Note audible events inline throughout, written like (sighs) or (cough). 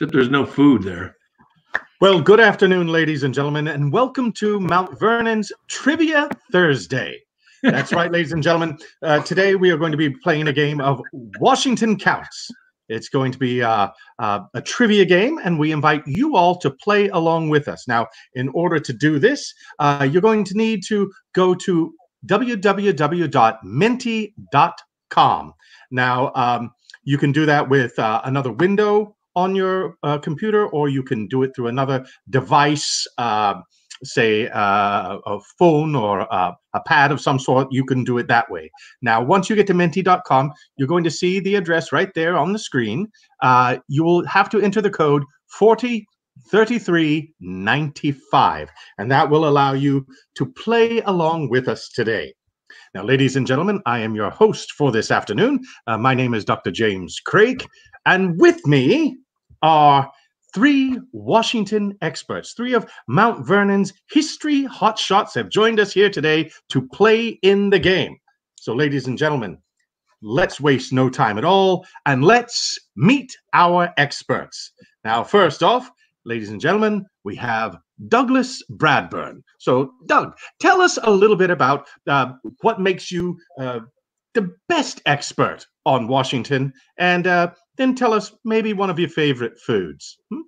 Except there's no food there. Well, good afternoon, ladies and gentlemen, and welcome to Mount Vernon's Trivia Thursday. That's right, (laughs) ladies and gentlemen. Uh, today we are going to be playing a game of Washington Counts. It's going to be uh, uh, a trivia game, and we invite you all to play along with us. Now, in order to do this, uh, you're going to need to go to www.menti.com. Now, um, you can do that with uh, another window on your uh, computer, or you can do it through another device, uh, say uh, a phone or a pad of some sort. You can do it that way. Now, once you get to menti.com, you're going to see the address right there on the screen. Uh, you will have to enter the code 403395, and that will allow you to play along with us today. Now, ladies and gentlemen, I am your host for this afternoon. Uh, my name is Dr. James Craig, and with me are three Washington experts. Three of Mount Vernon's history hotshots have joined us here today to play in the game. So, ladies and gentlemen, let's waste no time at all and let's meet our experts. Now, first off, ladies and gentlemen, we have Douglas Bradburn. So, Doug, tell us a little bit about uh, what makes you uh, the best expert on Washington and uh, then tell us maybe one of your favorite foods. Hmm?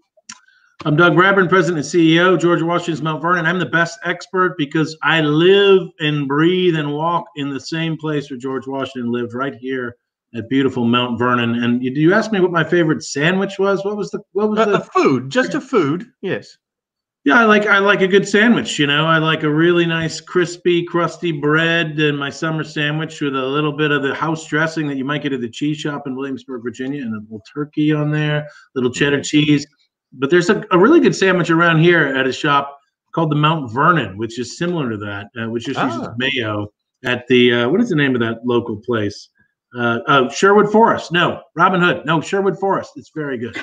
I'm Doug Bradburn, President and CEO, George Washington's Mount Vernon. I'm the best expert because I live and breathe and walk in the same place where George Washington lived, right here at beautiful Mount Vernon. And you, you asked me what my favorite sandwich was. What was the what was uh, the food? Just a food, yes. Yeah, I like I like a good sandwich. You know, I like a really nice, crispy, crusty bread and my summer sandwich with a little bit of the house dressing that you might get at the cheese shop in Williamsburg, Virginia, and a little turkey on there, little cheddar cheese. But there's a, a really good sandwich around here at a shop called the Mount Vernon, which is similar to that, uh, which just uses ah. mayo. At the uh, what is the name of that local place? Uh, uh, Sherwood Forest. No, Robin Hood. No, Sherwood Forest. It's very good.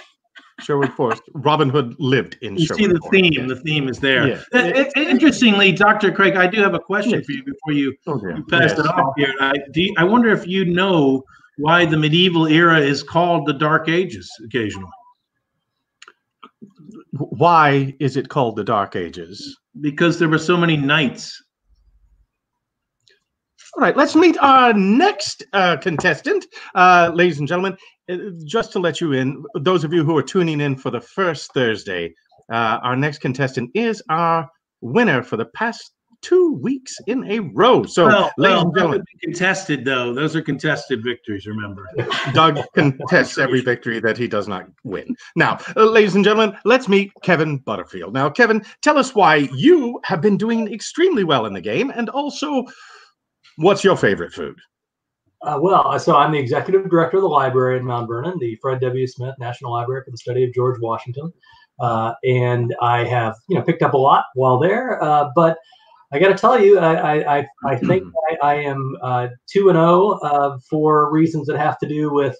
Sherwood Forest. Robin Hood lived in. You Sherwood see the Forest. theme. Yeah. The theme is there. Yeah. It, it, interestingly, Dr. Craig, I do have a question Yes. for you before you, Okay. you pass Yes. it off here. I, you- I wonder if you know why the medieval era is called the Dark Ages occasionally. Why is it called the Dark Ages? Because there were so many knights. All right, let's meet our next uh, contestant, uh, ladies and gentlemen. Just to let you in, those of you who are tuning in for the first Thursday, uh, our next contestant is our winner for the past two weeks in a row. So, well, ladies and gentlemen, contested though. Those are contested victories. Remember. (laughs) Doug contests every victory that he does not win. Now, uh, ladies and gentlemen, let's meet Kevin Butterfield. Now, Kevin, tell us why you have been doing extremely well in the game, and also, what's your favorite food? Uh, well, so I'm the executive director of the library in Mount Vernon, the Fred W. Smith National Library for the Study of George Washington, uh, and I have you know picked up a lot while there. Uh, but I got to tell you, I I, I, think (clears throat) I, I am uh, two and zero for reasons that have to do with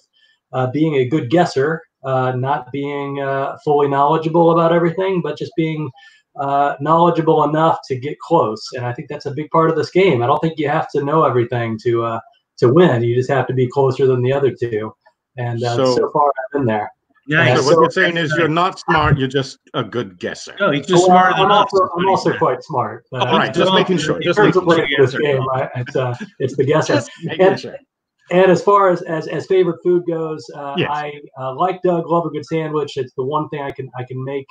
uh, being a good guesser, uh, not being uh, fully knowledgeable about everything, but just being uh, knowledgeable enough to get close. And I think that's a big part of this game. I don't think you have to know everything to uh, to win. You just have to be closer than the other two. And uh, so, So- far, I've been there. Yeah. So, so- what you're saying is you're not smart, you're just a good guesser. No, he's just Well, smarter I'm us. also, is I'm also quite smart. But All right, just making sure. Just making sure. this game, I, it's uh, it's the (laughs) guesser. Just And- sure. And as far as as, as favorite food goes, uh, Yes. I uh, like Doug. Love a good sandwich. It's the one thing I can I can make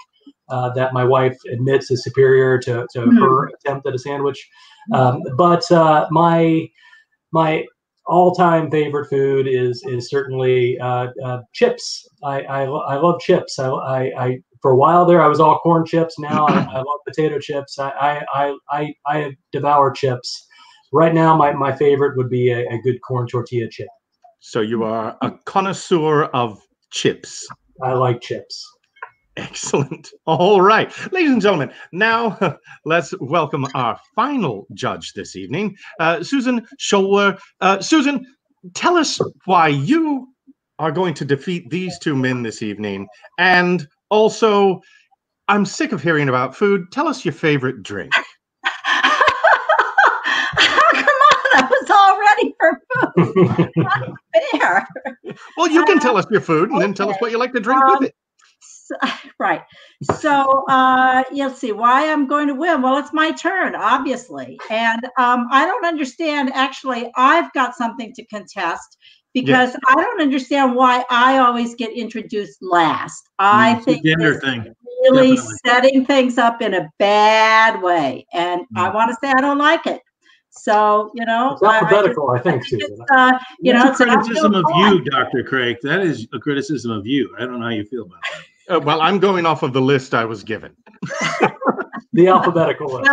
uh, that my wife admits is superior to, to Mhm. her attempt at a sandwich. Um, but uh, my my all time favorite food is is certainly uh, uh, chips. I, I I love chips. I, I, I for a while there I was all corn chips. Now I, I love potato chips. I I, I, I, I devour chips. Right now, my, my favorite would be a, a good corn tortilla chip. So you are a connoisseur of chips. I like chips. Excellent. (laughs) All right. Ladies and gentlemen, now (laughs) let's welcome our final judge this evening, uh, Susan Schoelwer. Uh, Susan, tell us why you are going to defeat these two men this evening. And also, I'm sick of hearing about food. Tell us your favorite drink. (laughs) Come on, I was all for food. Not fair. Well, you can tell us your food and then tell us what you like to drink Um, with it. So, (laughs) right. So uh, you'll see why I'm going to win. Well, it's my turn, obviously, and um, I don't understand. Actually, I've got something to contest because I don't understand why I always get introduced last. I It's think gender this thing. is really Definitely. setting things up in a bad way, and I Mm. want to say I don't like it. So you know, It's I- I alphabetical, I think, Susan. uh, you know, That's it's a criticism of you, Dr. Craig. That is a criticism of you. I don't know how you feel about that. Uh, well, I'm going off of the list I was given. (laughs) The alphabetical list.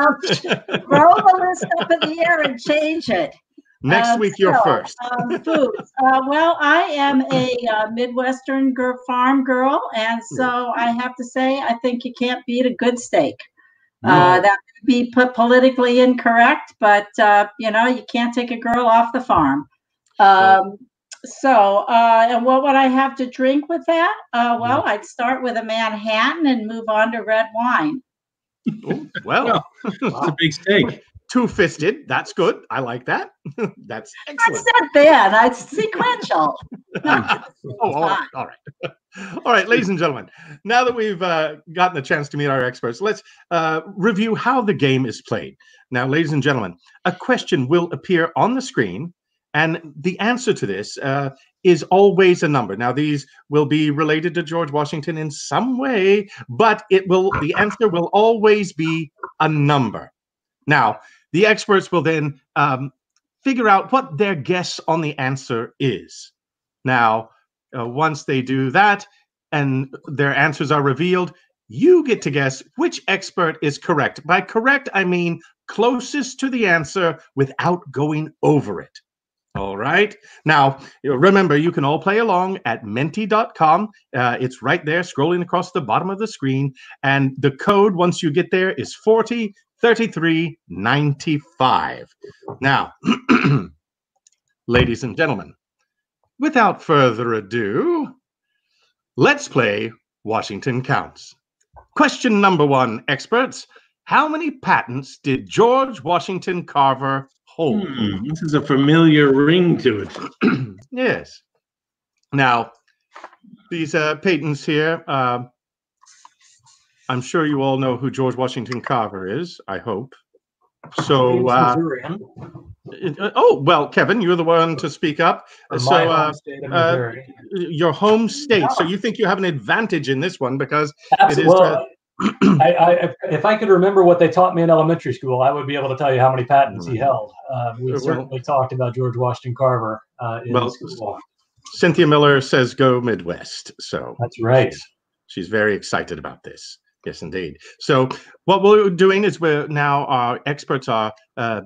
Now, throw the list up in the air and change it. Next Um, week, you're first. Um, foods. Uh, well, I am a uh, Midwestern girl, farm girl, and so I have to say, I think you can't beat a good steak. Uh, No. that would be po- politically incorrect, but uh, you know, you can't take a girl off the farm. Um, so, uh, and what would I have to drink with that? Uh, well, I'd start with a Manhattan and move on to red wine. Ooh, well, It's a big steak. two fisted. That's good. I like that. (laughs) That's I excellent. said then, it's sequential. (laughs) oh, all right, all right, (laughs) all right, ladies and gentlemen. Now that we've uh, gotten the chance to meet our experts, let's uh, review how the game is played. Now, ladies and gentlemen, a question will appear on the screen, and the answer to this uh, is always a number. Now, these will be related to George Washington in some way, but it will. The answer will always be a number. Now, the experts will then um, figure out what their guess on the answer is. Now, uh, once they do that and their answers are revealed, you get to guess which expert is correct. By correct, I mean closest to the answer without going over it. All right. Now, remember, you can all play along at menti.com. Uh, it's right there, scrolling across the bottom of the screen. And the code, once you get there, is 40 33 95. Now, (clears throat) ladies and gentlemen, without further ado, let's play Washington Counts. Question number one, experts. How many patents did George Washington Carver hold? Hmm, this is a familiar ring to it. (clears throat) yes. Now, these uh, patents here, uh, I'm sure you all know who George Washington Carver is, I hope. So, uh, it- uh, oh, well, Kevin, you're the one to speak up. from So, my uh, home uh, your home state. So you think you have an advantage in this one because Absolutely. is, Well, (clears throat) I, I, if- if I could remember what they taught me in elementary school, I would be able to tell you how many patents he held. Uh, we Well- certainly talked about George Washington Carver uh, in Well, school. Cynthia Miller says go Midwest. So That's right. she's very excited about this. Yes, indeed. So what we're doing is we're now our experts are uh,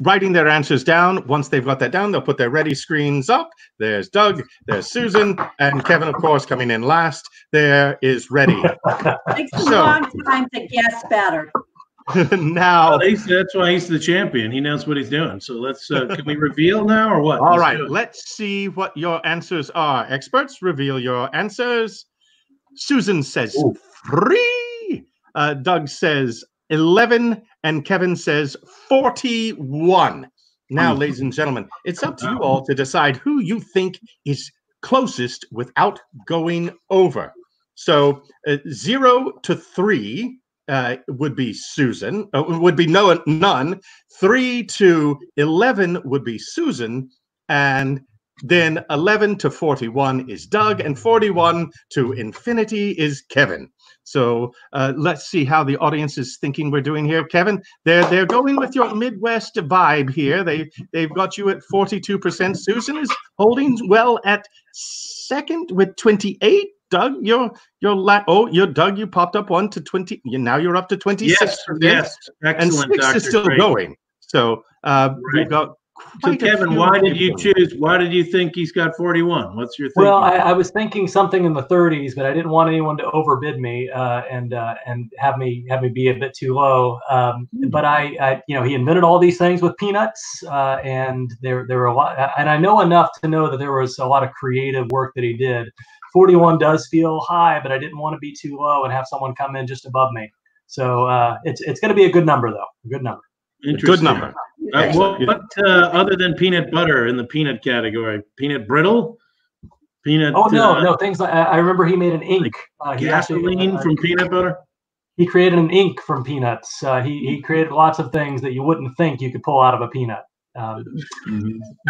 writing their answers down. Once they've got that down, they'll put their ready screens up. There's Doug, there's Susan, and Kevin, of course, coming in last. There is ready. (laughs) Takes a So- long time to guess better. (laughs) now, Well, he's, that's why he's the champion. He knows what he's doing. So let's, uh, can we reveal now or what? all Let's right, let's see what your answers are. Experts, reveal your answers. Susan says Ooh. three. Uh, Doug says 11. And Kevin says 41. Now, ladies and gentlemen, it's up to you all to decide who you think is closest without going over. So, uh, zero to three uh, would be Susan, uh, would be no none. Three to 11 would be Susan. And then 11 to 41 is Doug, and 41 to infinity is Kevin. So uh, let's see how the audience is thinking we're doing here. Kevin, they're they're going with your Midwest vibe here. They they've got you at 42%. Susan is holding well at second with 28. Doug, you're you're la- oh you're Doug. You popped up one to 20. You now you're up to 26. Yes, yes. Excellent, and six Dr. is still going. So uh, Right. we've got. So Kevin, why did you choose? Why did you think he's got 41? What's your thinking? Well, I, I was thinking something in the 30s, but I didn't want anyone to overbid me uh, and uh, and have me have me be a bit too low. Um, but I, I, you know, he invented all these things with peanuts, uh, and there there were a lot. And I know enough to know that there was a lot of creative work that he did. 41 does feel high, but I didn't want to be too low and have someone come in just above me. So uh, it's it's going to be a good number though, a good number. Good number. Uh, what what, uh, other than peanut butter in the peanut category? Peanut brittle? Peanut. Oh no, uh, no things like I I remember he made an ink. Uh, he actually, Gasoline uh, from peanut butter. he created an ink from peanuts. Uh, he he created lots of things that you wouldn't think you could pull out of a peanut. Um,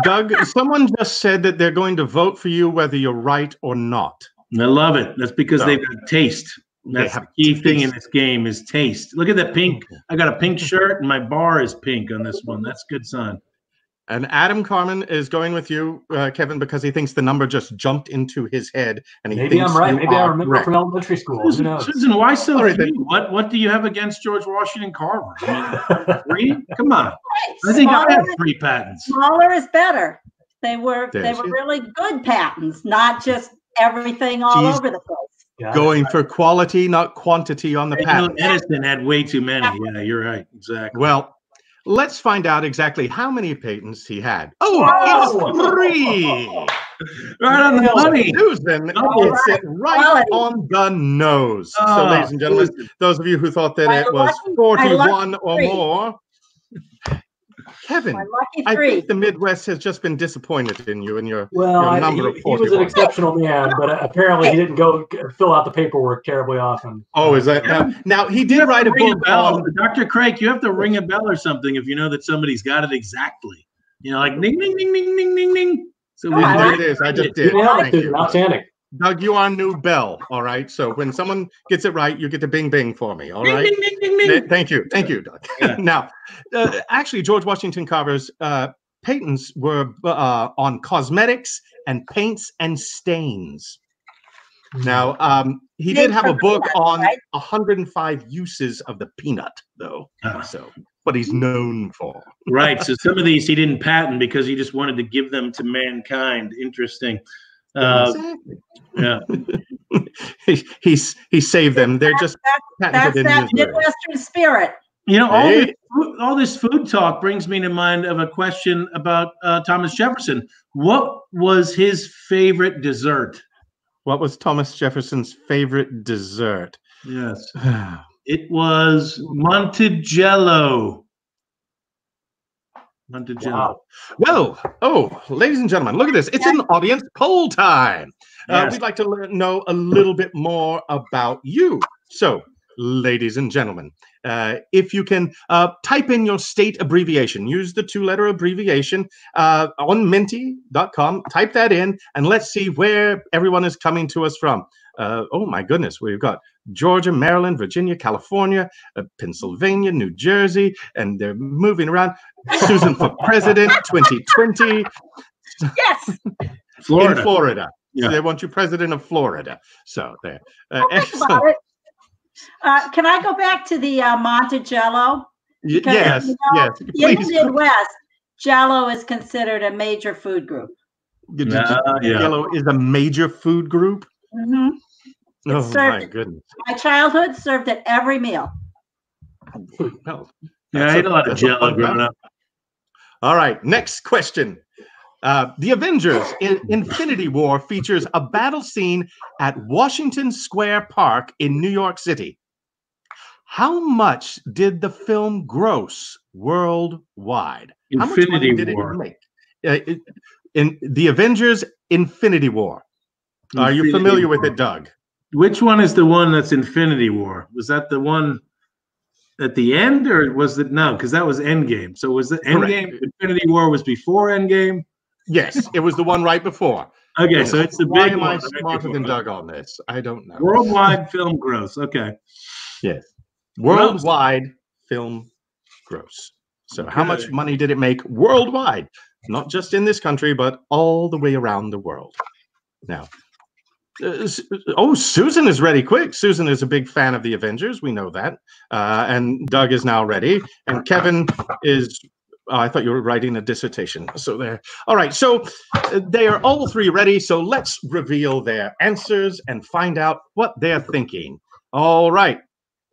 Doug, someone just said that they're going to vote for you whether you're right or not. I love it. That's because So- they've got taste. They That's have the key thing in this game is taste. Look at that pink. I got a pink shirt and my bar is pink on this one. That's good sign. And Adam Carmen is going with you, uh, Kevin, because he thinks the number just jumped into his head, and he maybe thinks I'm right. Maybe I remember correct. from elementary school. Who Susan, knows? Susan, why so All right, few? What what do you have against George Washington Carver? I mean, (laughs) three? Come on. I think I have three patents. smaller is better. They were they were it. really good patents, not just everything all She's over the place. Yeah. Going for quality, not quantity on the I patent. Edison had way too many. Yeah, you're right. Exactly. Well, let's find out exactly how many patents he had. Oh, it's three. Right on the money. Susan Oh, hits it right on the nose. so, Oh, ladies and gentlemen, those of you who thought that My it was lucky- my lucky 41 or more, Kevin, I think the Midwest has just been disappointed in you and your Well, Your I, number he, of he was an exceptional man, but uh, apparently he didn't go fill out the paperwork terribly often. Oh, is that now? Now he did write a ring book bell. Um, on. Dr. Craig, you have to ring a bell or something if you know that somebody's got it exactly. You know, like ding, ding, ding, ding, ding, ding, ding. So Oh, I There it is. I just You did. nailed it, Thank you. Outstanding. Doug, you are new bell. All right. So when someone gets it right, you get to bing bing for me. All right. ding, ding, ding, ding. Thank you. Thank you, Doug. Yeah. (laughs) now, uh, actually, George Washington Carver's uh, patents were uh, on cosmetics and paints and stains. Now, um, he did have a book on right? 105 uses of the peanut, though. Ah. So, what he's known for. Right. So some of these he didn't (laughs) patent because he just wanted to give them to mankind. Interesting. Uh, Exactly. yeah. (laughs) he, he's he saved them. They're just That's patented in that. Midwestern spirit. You know, all Hey. this, food- all this food talk brings me to mind of a question about uh, Thomas Jefferson. What was his favorite dessert? What was Thomas Jefferson's favorite dessert? Yes, (sighs) it was Montigello. Montigello. Wow. well, oh, ladies and gentlemen, look at this. It's an audience poll time. Uh, we'd like to know a little bit more about you. So, ladies and gentlemen, uh, if you can uh, type in your state abbreviation, use the two letter abbreviation uh, on menti.com, type that in, and let's see where everyone is coming to us from. Uh, oh my goodness, we've got Georgia, Maryland, Virginia, California, uh, Pennsylvania, New Jersey, and they're moving around. Susan for President 2020 Yes. Florida. in Florida. Yeah. They want you president of Florida. So there. Uh, I'll think excellent. about it. Uh, can I go back to the uh, Montigello? Y- Because, yes, you know, yes. In the Midwest, Jello is considered a major food group. Did you- Ah, yeah. Is a major food group. hmm Oh served- my goodness. My childhood served at every meal. Well, Yeah, I ate a lot of Jello growing up. All right, next question. Uh, the Avengers in Infinity War features a battle scene at Washington Square Park in New York City. How much did the film gross worldwide? How much money Infinity did War. it make? Uh, it- in the Avengers Infinity War. Are you Infinity familiar with it, Doug? Which one is the one that's Infinity War? Was that the one at the end, or was it no? Because that was Endgame. So was Correct. Endgame? Infinity War was before Endgame. Yes, it was the one right before. Okay, so it's the Why big am I smarter than Doug on this? I don't know. Worldwide film gross. Okay. Yes. Worldwide film gross. So, how much money did it make worldwide? Not just in this country, but all the way around the world. Now, uh, oh, Susan is ready quick. Susan is a big fan of the Avengers. We know that. Uh, and Doug is now ready. And Kevin is. oh, I thought you were writing a dissertation. So there. All right. So uh, they are all three ready. So let's reveal their answers and find out what they're thinking. All right.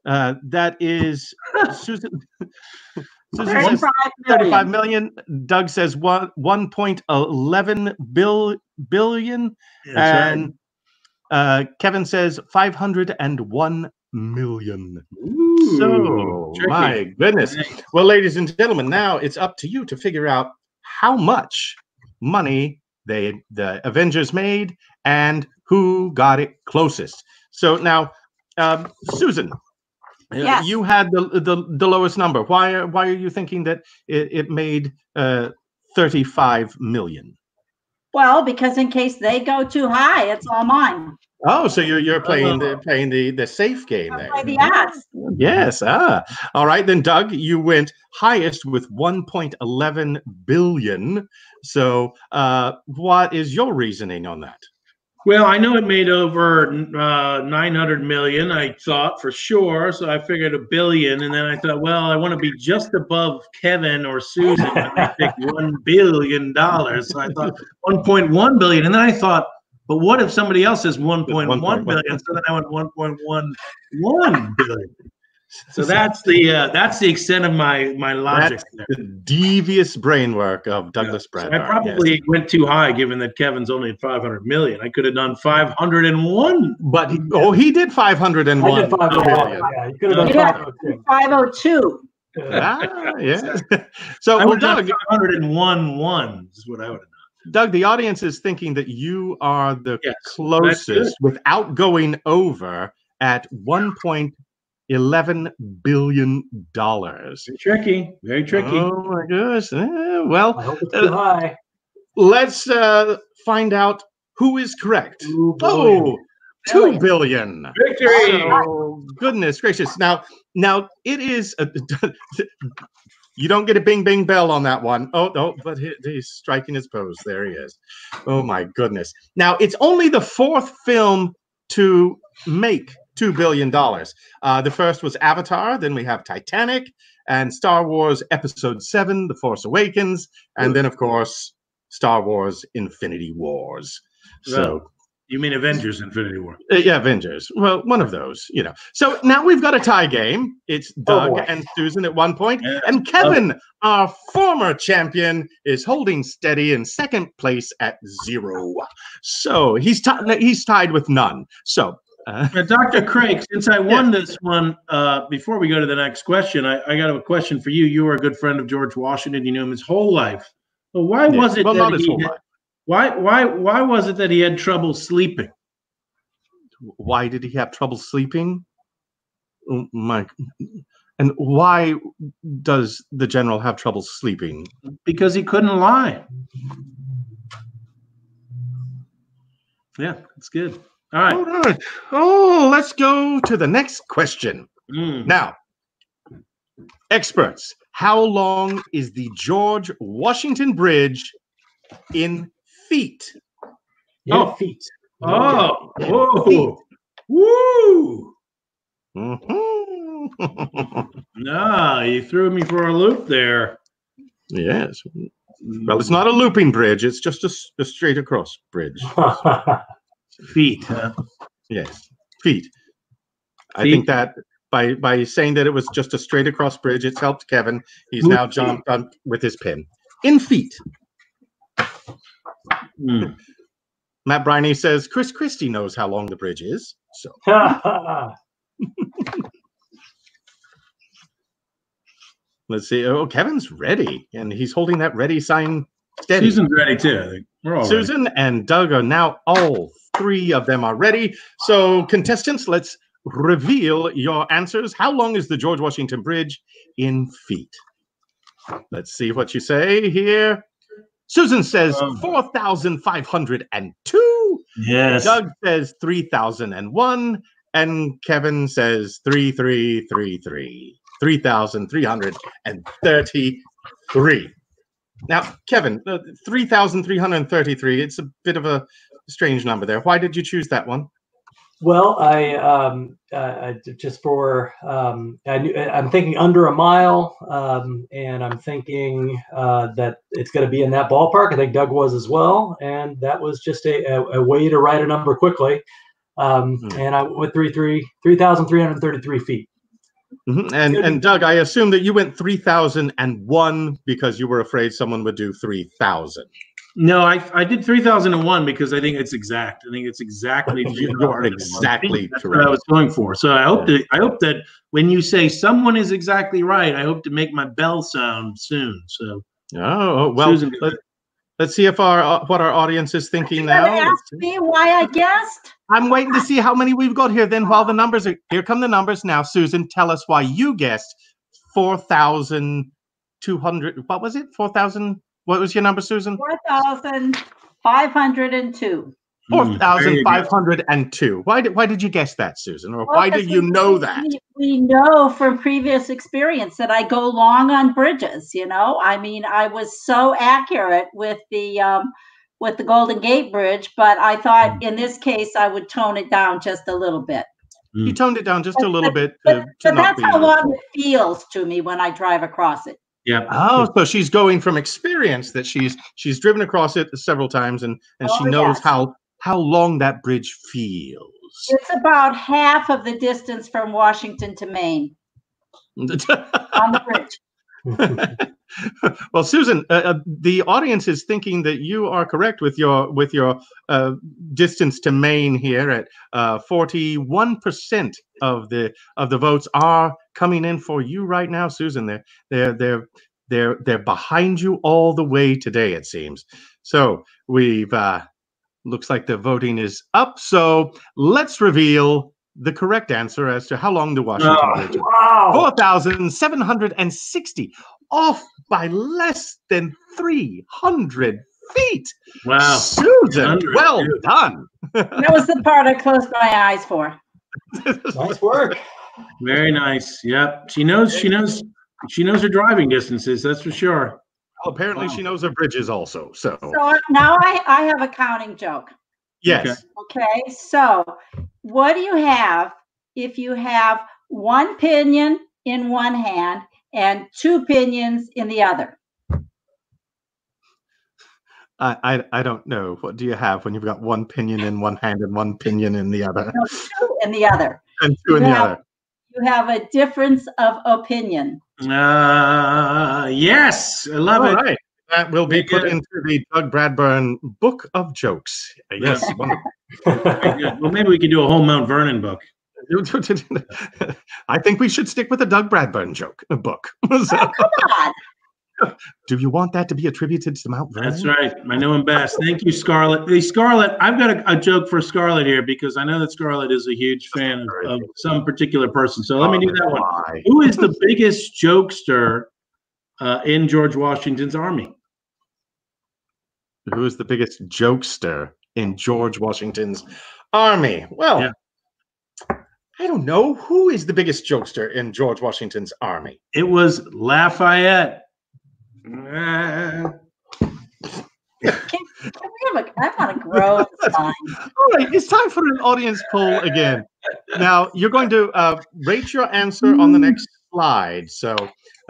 Uh, that is (laughs) Susan. (laughs) Susan says 35 35 million. million. Doug says one 1.11 bill billion. and uh, Kevin says 501 million. So, my goodness. Well, ladies and gentlemen, now it's up to you to figure out how much money they the Avengers made and who got it closest. So now, um, Susan, uh, Yes. you had the, the the lowest number. Why are why are you thinking that it, it made uh, 35 million? Well, because in case they go too high, it's all mine. Oh, so you're you're playing the playing the the safe game I'll there. play the odds. Yes. Ah. All right. Then, Doug, you went highest with 1.11 billion. So, uh, what is your reasoning on that? Well, I know it made over uh, 900 million, I thought for sure. So I figured a billion. And then I thought, well, I want to be just above Kevin or Susan when they pick (laughs) $1 billion. So I thought 1.1 billion. And then I thought, but what if somebody else says 1.1 1.1. So then I went 1.11 billion. So that's the uh, that's the extent of my my logic there. The devious brain work of Douglas So I probably went too high, given that Kevin's only at 500 million. I could have done 501 But he, oh, he did 501 I did five oh million. one. Yeah, you could have done Yeah. five oh two. 502. Ah, yeah. (laughs) (laughs) So, I well, would have Doug, 501 one is what I would have done. Doug, the audience is thinking that you are the Yes, closest without going over at 1.11 billion dollars. Tricky. Very tricky. Oh my gosh. Eh, well, I hope it's too high. let's uh, find out who is correct. Two Oh, billion. two billion. Victory. Oh, goodness gracious. Now, now it is. A, (laughs) you don't get a bing bing bell on that one. Oh, no, but he, he's striking his pose. There he is. Oh my goodness. Now it's only the fourth film to make two billion dollars. Uh, the first was Avatar. Then we have Titanic and Star Wars Episode Seven: The Force Awakens, and then of course Star Wars: Infinity Wars. So. You mean Avengers Infinity War? Uh, yeah, Avengers. Well, one of those, you know. So now we've got a tie game. It's Doug boy. and Susan at one point, Yeah. and Kevin, our former champion, is holding steady in second place at zero. So he's ti- he's tied with none. So uh, Dr. (laughs) Craig, since I won this one, uh, before we go to the next question, I, I got a question for you. You were a good friend of George Washington. You knew him his whole life. Why yeah, was it well, that not his he whole had- life. why why why was it that he had trouble sleeping? Why did he have trouble sleeping? Oh, my, and why does the general have trouble sleeping? Because he couldn't lie. Yeah, that's good. All right. All right. Oh, let's go to the next question. Mm. Now, experts, how long is the George Washington Bridge in feet? Yeah, Oh. feet. Oh, Feet. whoa, woo! (laughs) Mhm. No, you threw me for a loop there. yes. Well, it's not a looping bridge. It's just a, s- a straight across bridge. (laughs) feet. Huh? Yes, feet. I think that by by saying that it was just a straight across bridge, it's helped Kevin. He's Loop now jumped on with his pin. In feet. Mm. Matt Briney says Chris Christie knows how long the bridge is. So (laughs) let's see. Oh, Kevin's ready, and he's holding that ready sign steady. Susan's ready too. I think we're all ready. Susan and Doug are now all three of them are ready. So, contestants, let's reveal your answers. How long is the George Washington Bridge in feet? Let's see what you say here. Susan says Um, 4,502. Yes. Doug says 3,001. And Kevin says 3333. 3,333. Now, Kevin, uh, 3,333, it's a bit of a strange number there. Why did you choose that one? Well, I um, uh, I- just for um, I knew, I'm thinking under a mile, um, and I'm thinking uh, that it's going to be in that ballpark. I think Doug was as well, and that was just a, a, a way to write a number quickly. Um, Hmm. And I went three three three thousand three hundred thirty three feet. Mhm. And, and Doug, I assume that you went 3,001 because you were afraid someone would do 3,000. No, I, I did 3001 because I think it's exact. I think it's exactly. (laughs) You are exactly That's what I was going for. So I hope that I hope that when you say someone is exactly right, I hope to make my bell sound soon. So Oh, well, Susan- let, Let's see if our uh, what our audience is thinking You now. ask me why I guessed? I'm waiting to see how many we've got here. Then, while the numbers are here, come the numbers now. Susan, tell us why you guessed four thousand two hundred. What was it? Four thousand. What was your number, Susan? Four thousand five hundred and two. Four Mm, there thousand you go. five hundred and two. Why did Why did you guess that, Susan? Or Well, why do because you we- know that? We, we know from previous experience that I go long on bridges. You know, I mean, I was so accurate with the um, with the Golden Gate Bridge, but I Mm. thought in this case I would tone it down just a little bit. You toned it down just a But- little bit to, But, to but not that's be. how long it feels to me when I drive across it. Yeah. Oh, so she's going from experience that she's she's driven across it several times and and she Oh, knows yes. how how long that bridge feels. It's about half of the distance from Washington to Maine (laughs) on the bridge. (laughs) (laughs) well, Susan, uh, uh, the audience is thinking that you are correct with your with your uh, distance to Maine here at uh, forty-one percent of the of the votes are coming in for you right now, Susan. They're they're they're they're they're behind you all the way today. It seems. So we've uh, looks like the voting is up. So let's reveal the correct answer as to how long the Washington Oh. Bridge is. Wow. 4,760, off by less than 300 feet. Wow. Susan, well yeah. done. (laughs) That was the part I closed my eyes for. Nice work. Very nice. Yep. She knows. She knows. She knows her driving distances. That's for sure. Well, apparently, Wow. she knows her bridges also. So, So now I, I have a counting joke. Yes. Okay, so what do you have if you have one pinion in one hand and two pinions in the other? I, I, I don't know. What do you have when you've got one pinion in one hand and one pinion in the other, No, two in the other. and two in the other? You have a difference of opinion. Uh, yes, I love All it. right. That will be put into the Doug Bradburn Book of Jokes. Yes. wonderful. Well, maybe we could do a whole Mount Vernon book. (laughs) I think we should stick with the Doug Bradburn joke uh, book. (laughs) So, Oh, come on. (laughs) do you want that to be attributed to Mount Vernon? That's right. I know him best. Thank you, Scarlett. Hey, Scarlett, I've got a, a joke for Scarlett here because I know that Scarlett is a huge fan of, of some particular person. So let me do that one. Why? Who is the biggest jokester uh, in George Washington's army? Who is the biggest jokester in George Washington's army? Well, Yeah. I don't know. Who is the biggest jokester in George Washington's army? It was Lafayette. Can, can we have a, I want to grow a spine. (laughs) All right, it's time for an audience poll again. Now, you're going to uh, rate your answer on the next slide. So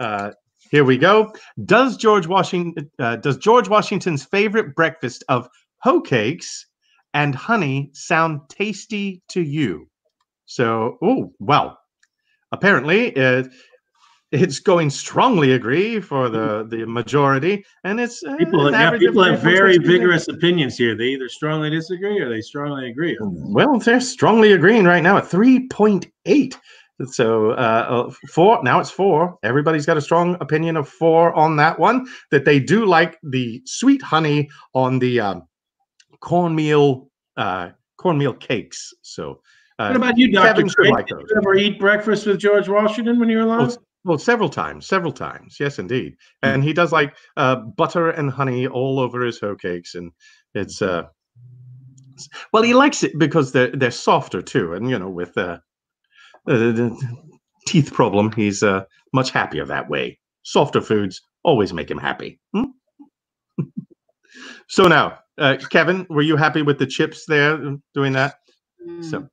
uh, here we go. Does George Washington uh, does George Washington's favorite breakfast of hoe cakes and honey sound tasty to you? So, oh well, apparently it, it's going strongly agree for the (laughs) the majority, and it's uh, people yeah, people have very 3.6%. vigorous opinions here. They either strongly disagree or they strongly agree. Well, they're strongly agreeing right now at 3.8. So uh, uh, four, now it's four. Everybody's got a strong opinion of four on that one, that they do like the sweet honey on the um, cornmeal uh, cornmeal cakes. So uh, What about you, Doctor? Kevin should like Did you ever eat breakfast with George Washington when you were alive? Well, well, several times, several times. Yes, indeed. And he does like uh, butter and honey all over his hoe cakes, and it's uh, well, he likes it because they're they're softer too, and you know, with uh, uh, the teeth problem, he's uh, much happier that way. Softer foods always make him happy. hmm? (laughs) so now, uh, Kevin, were you happy with the chips there doing that? So, Mm.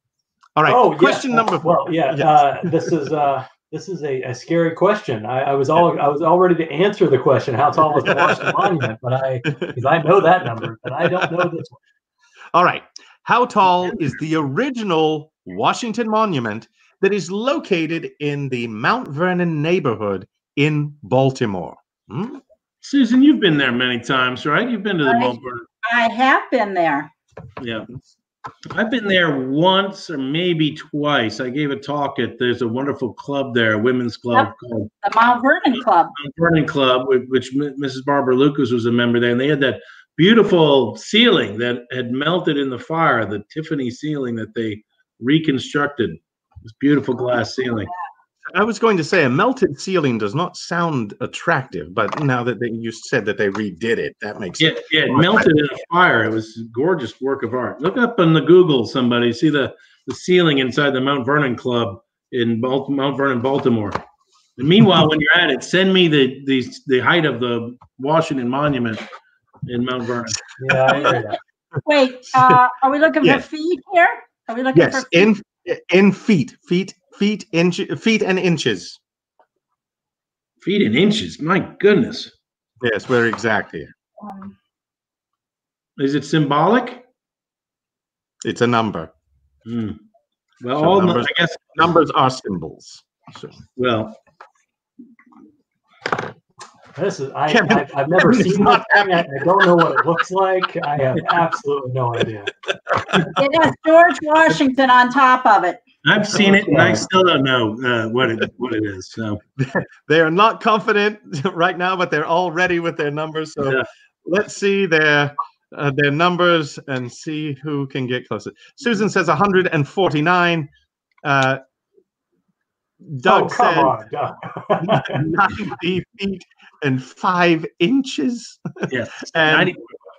all right. Oh, question yeah. number four. Well, yeah. Yes. Uh, this is uh, this is a, a scary question. I, I was all I was all ready to answer the question, how tall is the Washington Monument? But I because I know that number, but I don't know this one. All right. How tall is the original Washington Monument that is located in the Mount Vernon neighborhood in Baltimore? Hmm? Susan, you've been there many times, right? You've been to the I- Mount Vernon. I have been there. Yeah. I've been there once or maybe twice. I gave a talk at there's a wonderful club there, a women's club called The Mount Vernon Club. Mount Vernon Club, which Mrs. Barbara Lucas was a member there, and they had that beautiful ceiling that had melted in the fire, the Tiffany ceiling that they reconstructed. This beautiful glass ceiling. I was going to say a melted ceiling does not sound attractive, but now that they, you said that they redid it, that makes Yeah, sense. yeah, it melted in a fire. It was a gorgeous work of art. Look up on the Google, somebody see the the ceiling inside the Mount Vernon Club in Balt- Mount Vernon, Baltimore. And meanwhile, when you're at it, send me the the the height of the Washington Monument in Mount Vernon. Yeah, I hear that. Wait, uh, are we looking Yes. for feet here? Are we looking Yes, for in in feet, feet, feet, inch, feet and inches. Feet and inches. My goodness, Yes, we're exact here. Is it symbolic? It's a number. Hmm. Well, So all nu- numbers- I guess. Numbers are symbols. So Well, This is I, Kevin- I I've never Kevin seen not this thing. I, I don't know what it looks like. I have (laughs) absolutely no idea. It has George Washington on top of it. I've seen it, and I still don't know uh, what it what it is. So (laughs) they are not confident (laughs) right now, but they're all ready with their numbers. So Yeah. let's see their uh, their numbers and see who can get closer. Susan says 149. Uh, Doug oh, come said on, Doug. 90 feet and five inches. yeah, And, ninety.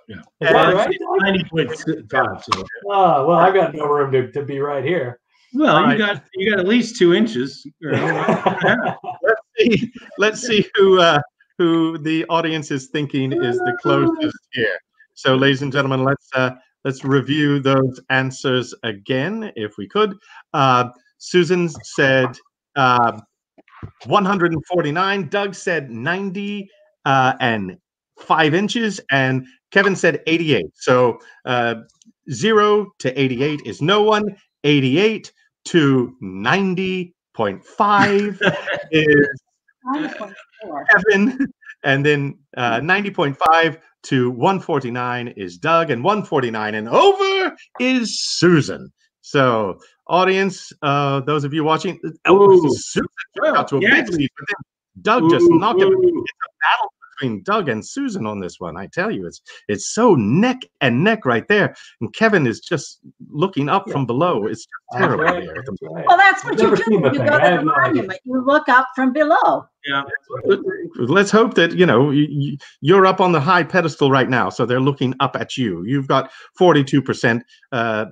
Is that Well, right? it's ninety point five. So Oh, well, I've got no room to, to be right here. well, you got you got at least two inches. (laughs) let's see, let's see who uh, who the audience is thinking is the closest here. So, ladies and gentlemen, let's uh, let's review those answers again, if we could. Uh, Susan said uh, 149. Doug said 90 uh, and five inches, and Kevin said 88. So, uh, zero to 88 is no one. 88 to 90.5 (laughs) is Kevin, and then uh, 90.5 to 149 is Doug, and 149 and over is Susan. So, audience, uh, those of you watching, oh, Ooh. Took out to a Yes. big lead, but then Doug just Ooh, knocked ooh. It's a battle between Doug and Susan on this one. I tell you, it's it's so neck and neck right there, and Kevin is just looking up Yeah. from below. It's just terrible right, there. that's right. Well, that's what I've you do. You thing. go to the have no monument. You look up from below. Yeah. let's hope that you know you, you're up on the high pedestal right now so they're looking up at you you've got 42% uh,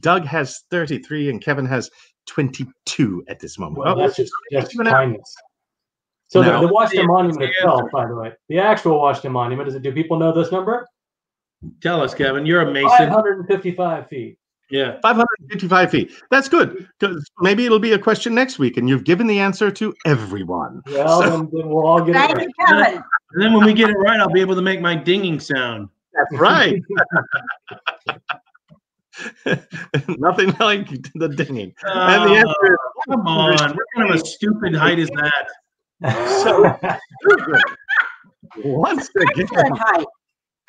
doug has 33 and kevin has 22 at this moment Well, Oh, that's just just kindness. So No. the, the Washington Yeah, Monument that's the itself, by the way, the actual Washington Monument, is it? Do people know this number? Tell us, Kevin. You're a Five mason. hundred and fifty-five feet. Yeah. 555 feet that's good because maybe it'll be a question next week and you've given the answer to everyone Well, So- then, then we'll all get it Thank right. you, Kevin. And then when we get it right, I'll be able to make my dinging sound. that's right (laughs) nothing like the dinging and the Oh, answer is come on. What kind of a stupid height is that? (laughs) once again Good height.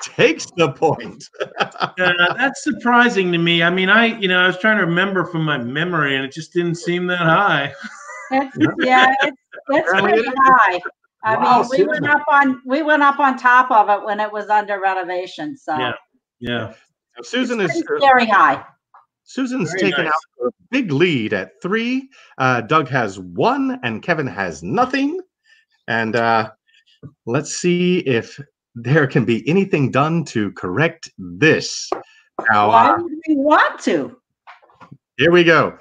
takes the point (laughs) Uh, that's surprising to me. I mean, I, you know, I was trying to remember from my memory, and it just didn't seem that high. It's, yeah, it's, it's pretty high. I Wow, mean, we went up on we went up on top of it when it was under renovation. So Yeah. Yeah. it's susan is pretty scary high. Susan's Very taken nice. out a big lead at three. Uh, Doug has one, and Kevin has nothing. And uh, let's see if there can be anything done to correct this. Now, Why uh, would we want to? here we go.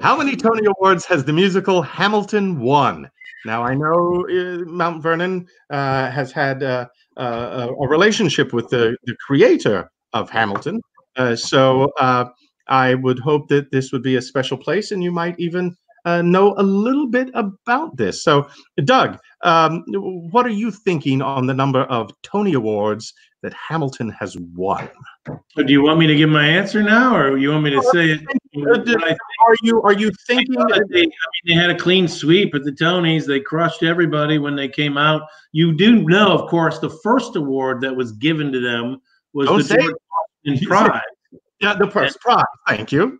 How many Tony Awards has the musical Hamilton won? Now, I know uh, Mount Vernon uh, has had uh, uh, a relationship with the, the creator of Hamilton. Uh, so uh, I would hope that this would be a special place and you might even uh, know a little bit about this. So, Doug, um, what are you thinking on the number of Tony Awards that Hamilton has won? Do you want me to give my answer now, or you want me to say it? Are you are you thinking? that they, I mean, they had a clean sweep at the Tonys. They crushed everybody when they came out. You do know, of course, the first award that was given to them was Don't the George Washington (laughs) Prize, Yeah, the first prize. Thank you.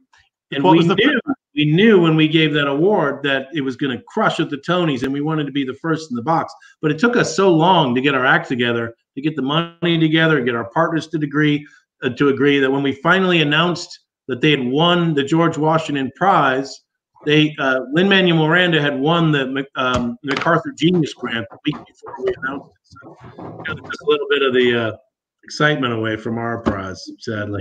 and What we was the knew we knew when we gave that award that it was going to crush at the Tonys, and we wanted to be the first in the box. But it took us so long to get our act together, to get the money together, get our partners to agree uh, to agree that when we finally announced that they had won the George Washington Prize, they uh, Lin Manuel Miranda had won the um, MacArthur Genius Grant the week before we announced it. So you know, took a little bit of the uh, excitement away from our prize, sadly.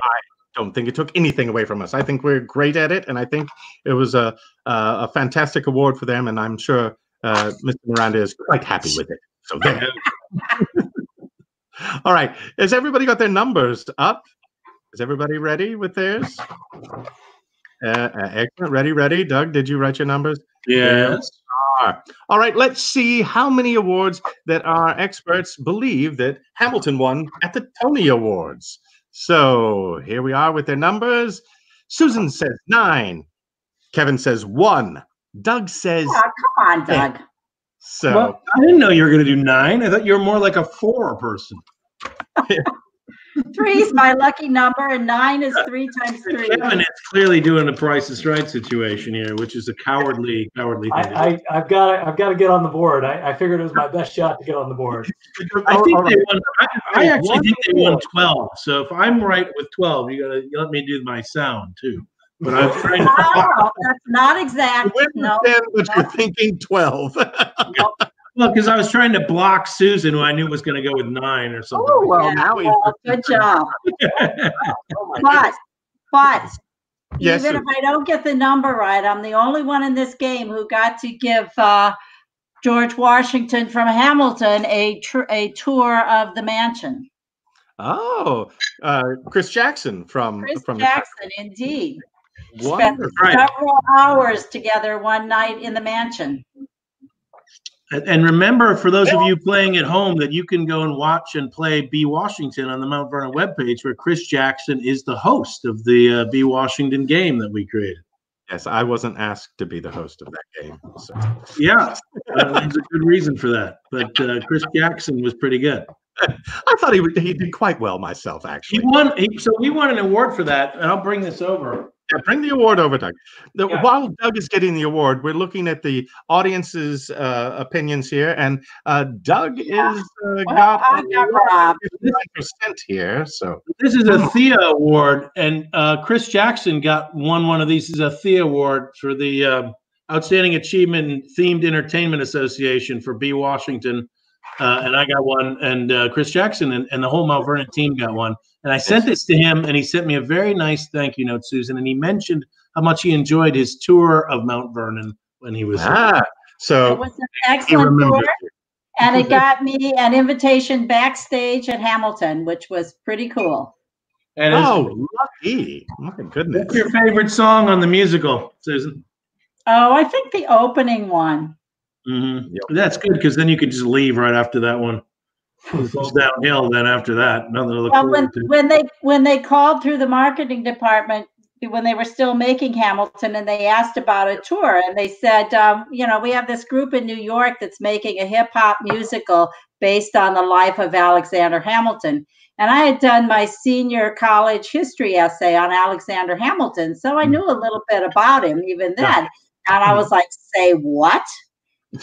Don't think it took anything away from us. I think we're great at it, and I think it was a a, a fantastic award for them, and I'm sure uh, Mr. Miranda is quite happy with it. So there. (laughs) All right, has everybody got their numbers up? Is everybody ready with theirs? Uh, uh, excellent. Ready, ready. Doug, did you write your numbers? Yes. All right, let's see how many awards that our experts believe that Hamilton won at the Tony Awards. So here we are with their numbers. Susan says nine. Kevin says one. Doug says Oh, come on, Doug. so. Well, I didn't know you were going to do nine. I thought you were more like a four person. (laughs) Three is my lucky number, and nine is uh, three times three. Kevin is clearly doing the Price is Right situation here, which is a cowardly, cowardly thing. I, I, I've got to, I've got to get on the board. I, I figured it was my best shot to get on the board. I think all they won. I, I actually think they won twelve. So if I'm right with twelve, you gotta you let me do my sound too. But I'm trying. No, (laughs) that's not exact. Win No, 10, but you're thinking 12. (laughs) Well, because I was trying to block Susan, who I knew was going to go with nine or something. oh, well, Yeah, now he's. well, good job. (laughs) Oh, But, but Yes, even sir. if I don't get the number right, I'm the only one in this game who got to give uh, George Washington from Hamilton a tr- a tour of the mansion. Oh, uh, Chris Jackson from Chris from Jackson, indeed, the spent Wonderful. Right. several hours together one night in the mansion. And, and remember, for those of you playing at home, that you can go and watch and play Be Washington on the Mount Vernon webpage, where Chris Jackson is the host of the uh, Be Washington game that we created. Yes, I wasn't asked to be the host of that game. So. Yeah, uh, there's a good reason for that. But uh, Chris Jackson was pretty good. (laughs) I thought he would, he did quite well myself, actually. He actually. won. He, so we won an award for that, and I'll bring this over. Yeah, bring the award over, Doug. The, Yeah. While Doug is getting the award, we're looking at the audience's uh, opinions here, and uh, Doug is uh, Well, got I got robbed. percent here. So This is a Thea Award, and uh, Chris Jackson got won one of these. This is a Thea Award for the uh, Outstanding Achievement Themed Entertainment Association for Be Washington, uh, and I got one, and uh, Chris Jackson and, and the whole Mount Vernon team got one. And I sent this to him, and he sent me a very nice thank you note, Susan, and he mentioned how much he enjoyed his tour of Mount Vernon when he was. ah, It so it was an excellent tour, and it (laughs) got me an invitation backstage at Hamilton, which was pretty cool. And oh, lucky! My goodness. what's your favorite song on the musical, Susan? Oh, I think the opening one. hmm Yep. That's good because then you could just leave right after that one. It goes downhill then after that. Nothing to look Well, when, to. when they when they called through the marketing department when they were still making Hamilton and they asked about a tour and they said, um, you know, we have this group in New York that's making a hip hop musical based on the life of Alexander Hamilton. And I had done my senior college history essay on Alexander Hamilton, so I knew a little bit about him even then. And I was like, say what?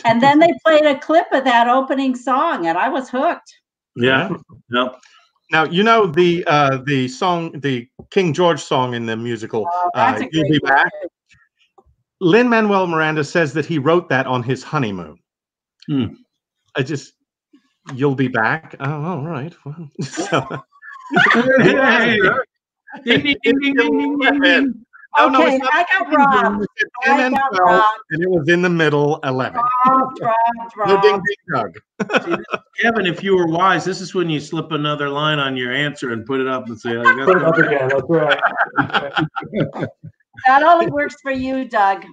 And then they played a clip of that opening song, and I was hooked. Yeah. No. Now you know the uh, the song, the King George song in the musical. Oh, uh, You'll be back. Lin Manuel Miranda says that he wrote that on his honeymoon. Hmm. I just, you'll be back. Oh, all right. Well, (laughs) so, (laughs) Hey. (laughs) Ding, ding, ding, ding, ding, ding, ding. No, no, Okay, it's not I got robbed. I 10 and got 12, robbed. and it was in the middle 11. Robbed, robbed, No ding ding Doug. Kevin, if you were wise, this is when you slip another line on your answer and put it up and say, I got Put it that up again. That's right. (laughs) That only works for you, Doug.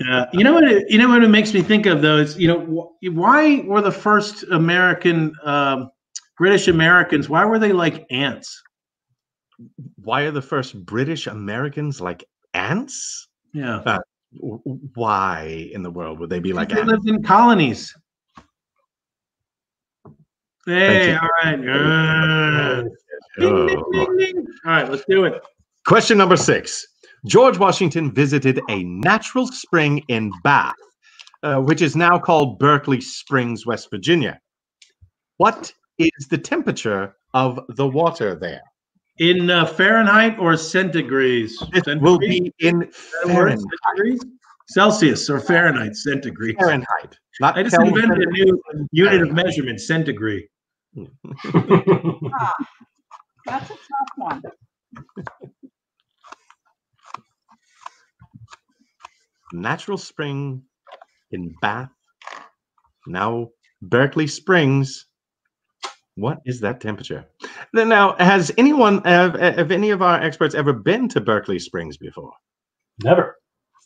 Yeah. You know what? It, you know what it makes me think of though is you know wh- why were the first American um, British Americans why were they like ants? Why are the first British Americans like ants? Yeah. W- Why in the world would they be like they ants? lived in colonies. Hey, all right. Uh, ding, ding, Oh. ding, ding. All right, let's do it. Question number six. George Washington visited a natural spring in Bath, uh, which is now called Berkeley Springs, West Virginia. What is the temperature of the water there? In uh, Fahrenheit or centigrades? It will be in Fahrenheit. Celsius or Fahrenheit, centigrade. Fahrenheit. Not I just Kelvin. invented a new unit of measurement, centigrade. (laughs) Ah, That's a tough one. Natural spring in Bath, now Berkeley Springs. What is that temperature? Now, has anyone, have, have any of our experts ever been to Berkeley Springs before? Never.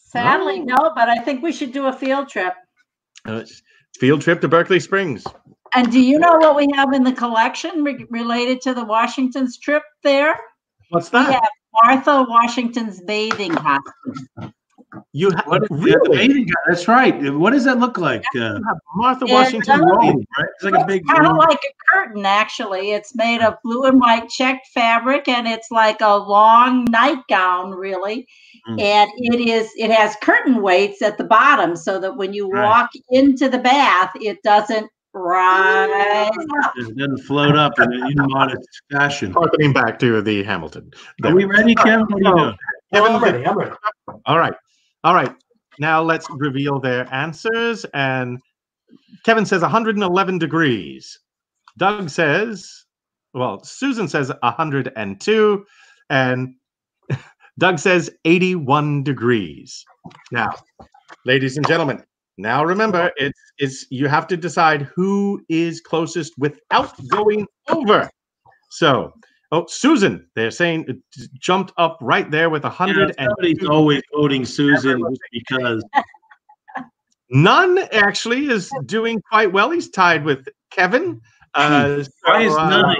Sadly, Oh. no, but I think we should do a field trip. Uh, field trip to Berkeley Springs. And do you know what we have in the collection re- related to the Washington's trip there? What's that? Yeah. Martha Washington's bathing costume. You have What is the really bathing guy? That's right. What does that look like? Uh, Martha Yeah, Washington no. robe. right? It's like a big. kind of like a curtain, actually. It's made of blue and white checked fabric, and it's like a long nightgown, really. Mm. And it is. It has curtain weights at the bottom, so that when you Right. walk into the bath, it doesn't rise up. It doesn't float up in an immodest fashion. Harkening back to the Hamilton. Are we ready, Kevin? What are you doing? Oh, I'm Kevin, ready. I'm ready. All right. All right. Now let's reveal their answers. And Kevin says 111 degrees. Doug says, well, Susan says 102. And (laughs) Doug says 81 degrees. Now, ladies and gentlemen, now remember it's it's you have to decide who is closest without going over. So, oh, Susan, they're saying it jumped up right there with know, 100 and somebody's always voting Susan because. None actually is doing quite well. He's tied with Kevin. Uh, Why is so, uh, none?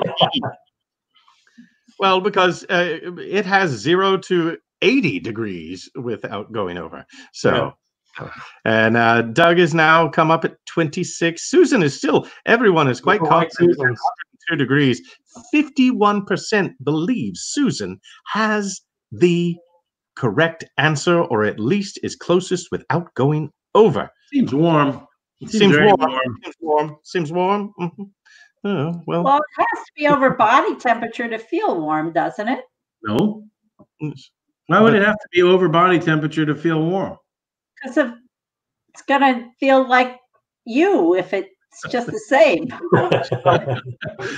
Well, because uh, it has zero to 80 degrees without going over. So, and uh, Doug is now come up at 26. Susan is still, everyone is quite confident. At Susan's. 102 degrees. 51% believe Susan has the correct answer, or at least is closest without going over. Seems warm. It Seems very warm. Seems warm. Seems warm. Mhm. Oh, well, Well, it has to be over body temperature to feel warm, doesn't it? No. Why would it have to be over body temperature to feel warm? Because it's gonna feel like you if it's just the same. the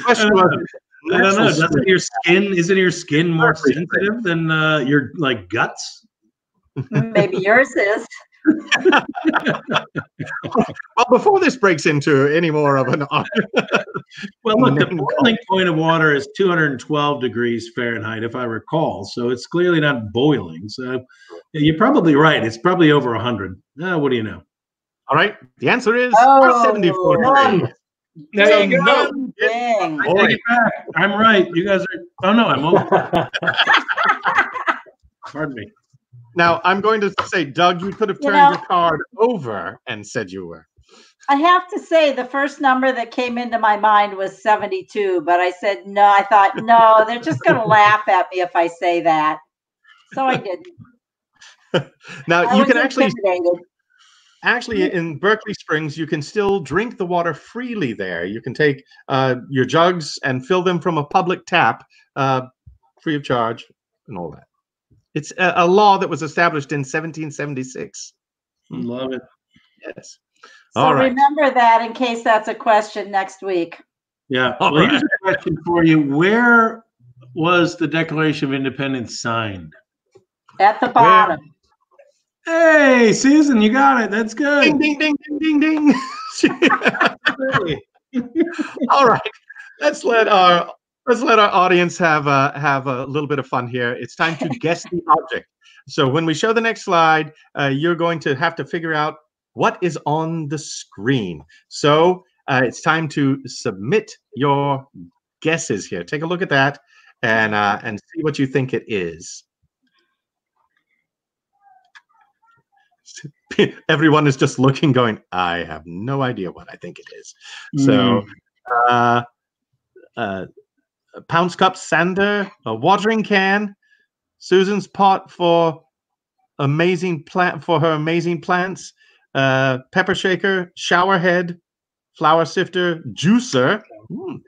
(laughs) question was, I don't know. natural Doesn't your skin isn't your skin more sensitive than uh, your like guts? Maybe yours is. (laughs) Well, before this breaks into any more of an Well, look, the (laughs) boiling point of water is 212 degrees Fahrenheit, if I recall. So it's clearly not boiling. So you're probably right. It's probably over 100. Uh, what do you know? All right, the answer is Oh, 74 none. degrees. There you go. ding. I take it back. I'm right. You guys are. Oh no, I'm over. (laughs) Pardon me. Now, I'm going to say, Doug, you could have You turned know- your card over and said you were. I have to say, the first number that came into my mind was 72, but I said, no, I thought, no, they're just going (laughs) to laugh at me if I say that. So I didn't. (laughs) Now, I you can actually intimidated. Actually in Berkeley Springs, you can still drink the water freely there. You can take uh, your jugs and fill them from a public tap, uh, free of charge, and all that. It's a, a law that was established in 1776. Love it. Yes. So All right. remember that in case that's a question next week. Yeah. All Well, here's a question for you. Where was the Declaration of Independence signed? At the bottom. Hey, Susan, you got it. That's good. Ding, ding, ding, ding, ding, ding. (laughs) All right. Let's let our let's let our audience have a have a little bit of fun here. It's time to (laughs) guess the object. So when we show the next slide, uh, you're going to have to figure out what is on the screen. So uh, it's time to submit your guesses here. Take a look at that and uh, and see what you think it is. (laughs) Everyone is just looking, going, "I have no idea what I think it is." So, uh, uh, a pounce cup sander, a watering can, Susan's pot for amazing plant for her amazing plants. Uh, pepper shaker, shower head, flour sifter, juicer, mm,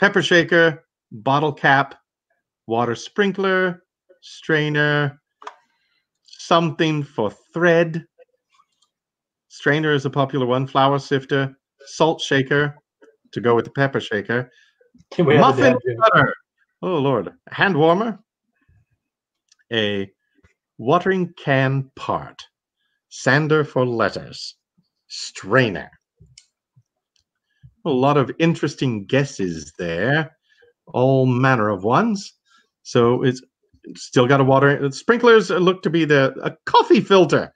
pepper shaker, bottle cap, water sprinkler, strainer, something for thread. Strainer is a popular one. Flour sifter, salt shaker to go with the pepper shaker. (laughs) We Muffin butter. Oh Lord, a hand warmer, a watering can part, sander for letters, strainer. A lot of interesting guesses there, all manner of ones. So it's still got a water. Sprinklers look to be the a coffee filter.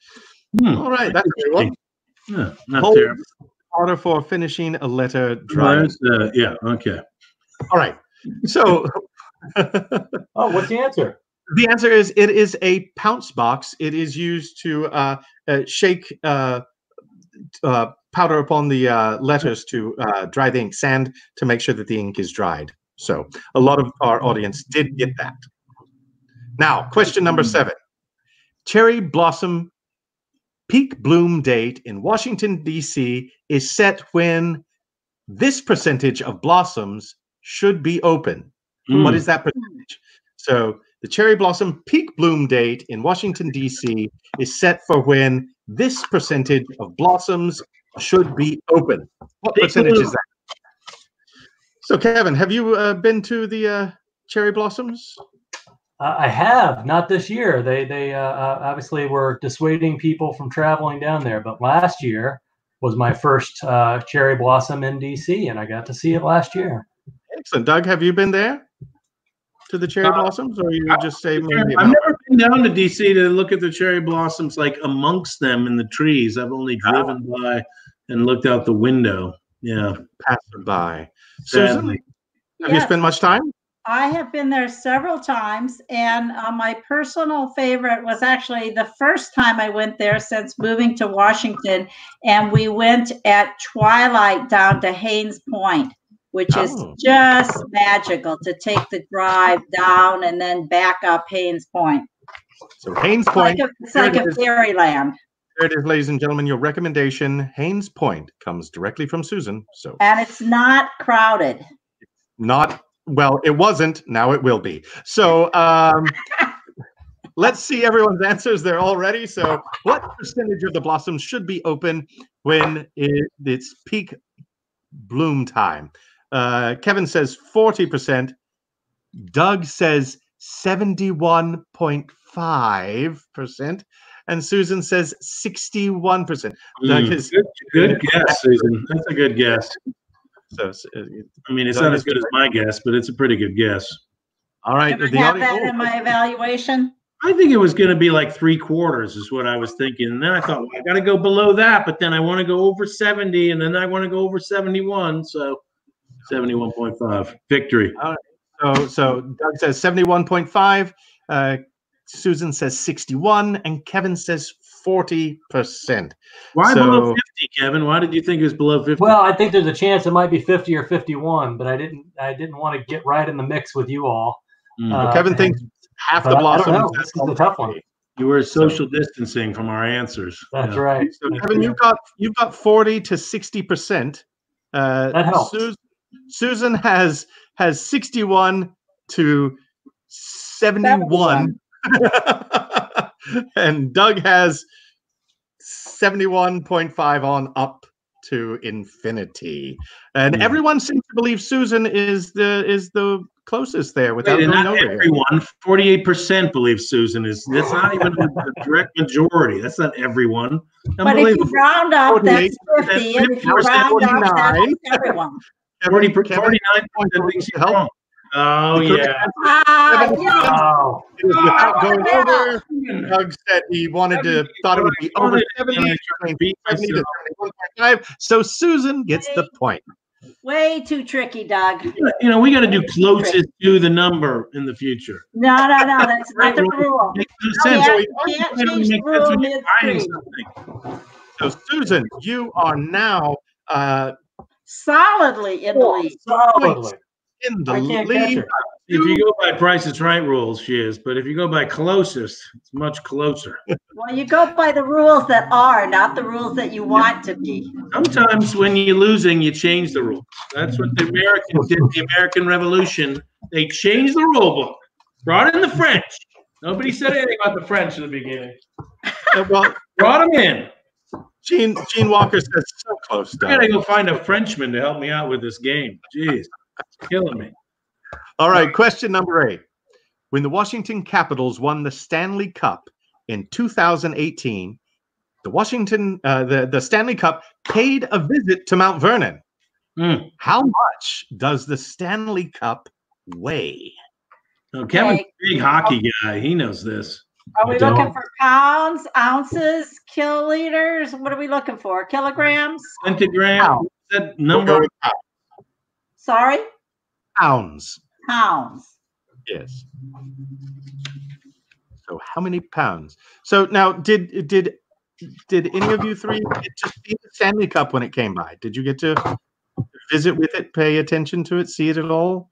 Hmm. All right, that's a good one. Yeah, not Hold terrible. water for finishing a letter dry. Uh, yeah, okay. All right. So (laughs) Oh, what's the answer? the answer is it is a pounce box. It is used to uh, uh, shake uh, uh, powder upon the uh, letters to uh, dry the ink, sand to make sure that the ink is dried. So a lot of our audience did get that. Now, question number seven. Cherry blossom peak bloom date in Washington, D.C. is set when this percentage of blossoms should be open. What Mm. is that percentage? So the cherry blossom peak bloom date in Washington, D.C. is set for when this percentage of blossoms should be open. What percentage is that? So, Kevin, have you uh, been to the uh, cherry blossoms? Uh, I have not this year. They they uh, uh, obviously were dissuading people from traveling down there. But last year was my first uh, cherry blossom in DC, and I got to see it last year. Excellent. Doug, have you been there to the cherry Uh, blossoms, or you just say? I've never been down to DC to look at the cherry blossoms like amongst them in the trees. I've only driven by and looked out the window. Yeah. passerby? Susan, Sadly. have you spent much time? I have been there several times, and uh, my personal favorite was actually the first time I went there since moving to Washington. And we went at twilight down to Hains Point, which is Oh. just magical to take the drive down and then back up Hains Point. So Hains It's like Point. a, it's like a is. fairyland, There it is, ladies and gentlemen. Your recommendation, Hains Point, comes directly from Susan. So and it's not crowded. not well, it wasn't. Now it will be. So um, (laughs) let's see everyone's answers. They're all ready. So, what percentage of the blossoms should be open when it, it's peak bloom time? Uh, Kevin says forty percent. Doug says seventy-one point five percent, and Susan says sixty-one percent. Doug Mm. is Good, good guess, Susan. That's a good guess. So. I mean, it's not as good as my guess, but it's a pretty good guess. All right, Can the I have audience. that in my evaluation? I think it was going to be like three quarters, is what I was thinking. And then I thought, well, I got to go below that, but then I want to go over 70, and then I want to go over 71. So 71.5. Victory. So, so Doug says 71.5, uh, Susan says 61, and Kevin says 40%. Why below 50, Kevin? Why did you think it was below 50? Well, I think there's a chance it might be 50 or 51, but I didn't I didn't want to get right in the mix with you all. Mm. Uh, Kevin and- thinks half the I- I don't blossoms. know. This is a tough one. you were social distancing from our answers. That's Yeah. right. So Kevin, you've got you've got 40 to 60%. Uh, That helps. Sus- Susan has has 61 to 71. (laughs) (laughs) and Doug has 71.5 on up to infinity. And Hmm. everyone seems to believe Susan is the is the closest there without Wait, going not over here. everyone. 48% believe Susan is. That's not even a direct majority. That's not everyone. But if you round up, that's 48, 50, and if you round up, 49. that's everyone. 40, 49% thinks you're help. Wrong. Oh, The correct yeah. answer Ah, Kevin- yes. Oh, is without Oh, going yeah. over. Doug said he wanted to thought it would be over 70, between 70 to 71.5. So Susan gets the point. Way too tricky, Doug. You know, we got to do closest to the number in the future. No, no, no, that's not the rule. Makes no sense. yeah, So you can't doesn't change the rule when you're buying midstream. something. So Susan, you are now uh, Solidly in the lead. solidly. In the I can't catch lead. If you go by Price is Right rules, she is. But if you go by closest, it's much closer. Well, you go by the rules that are, not the rules that you want to be. Sometimes when you're losing, you change the rules. That's what the Americans did. The American Revolution. They changed the rule book, brought in the French. Nobody said anything about the French in the beginning. Uh, well, Brought them in. Gene Gene Walker says so close. I gotta go find a Frenchman to help me out with this game. Jeez, it's killing me. All right, question number eight. When the Washington Capitals won the Stanley Cup in 2018, the Washington uh, the the Stanley Cup paid a visit to Mount Vernon. Hmm. How much does the Stanley Cup weigh? Oh, Kevin's Okay. a big hockey guy. He knows this. Are we I don't. looking for pounds, ounces, kiloliters? What are we looking for? Kilograms? Pentagram. Pound. That We'll number. Go with pounds. Sorry, pounds. pounds. Yes. So how many pounds? So now, did did did any of you three get to see the Stanley Cup when it came by? Did you get to visit with it, pay attention to it, see it at all,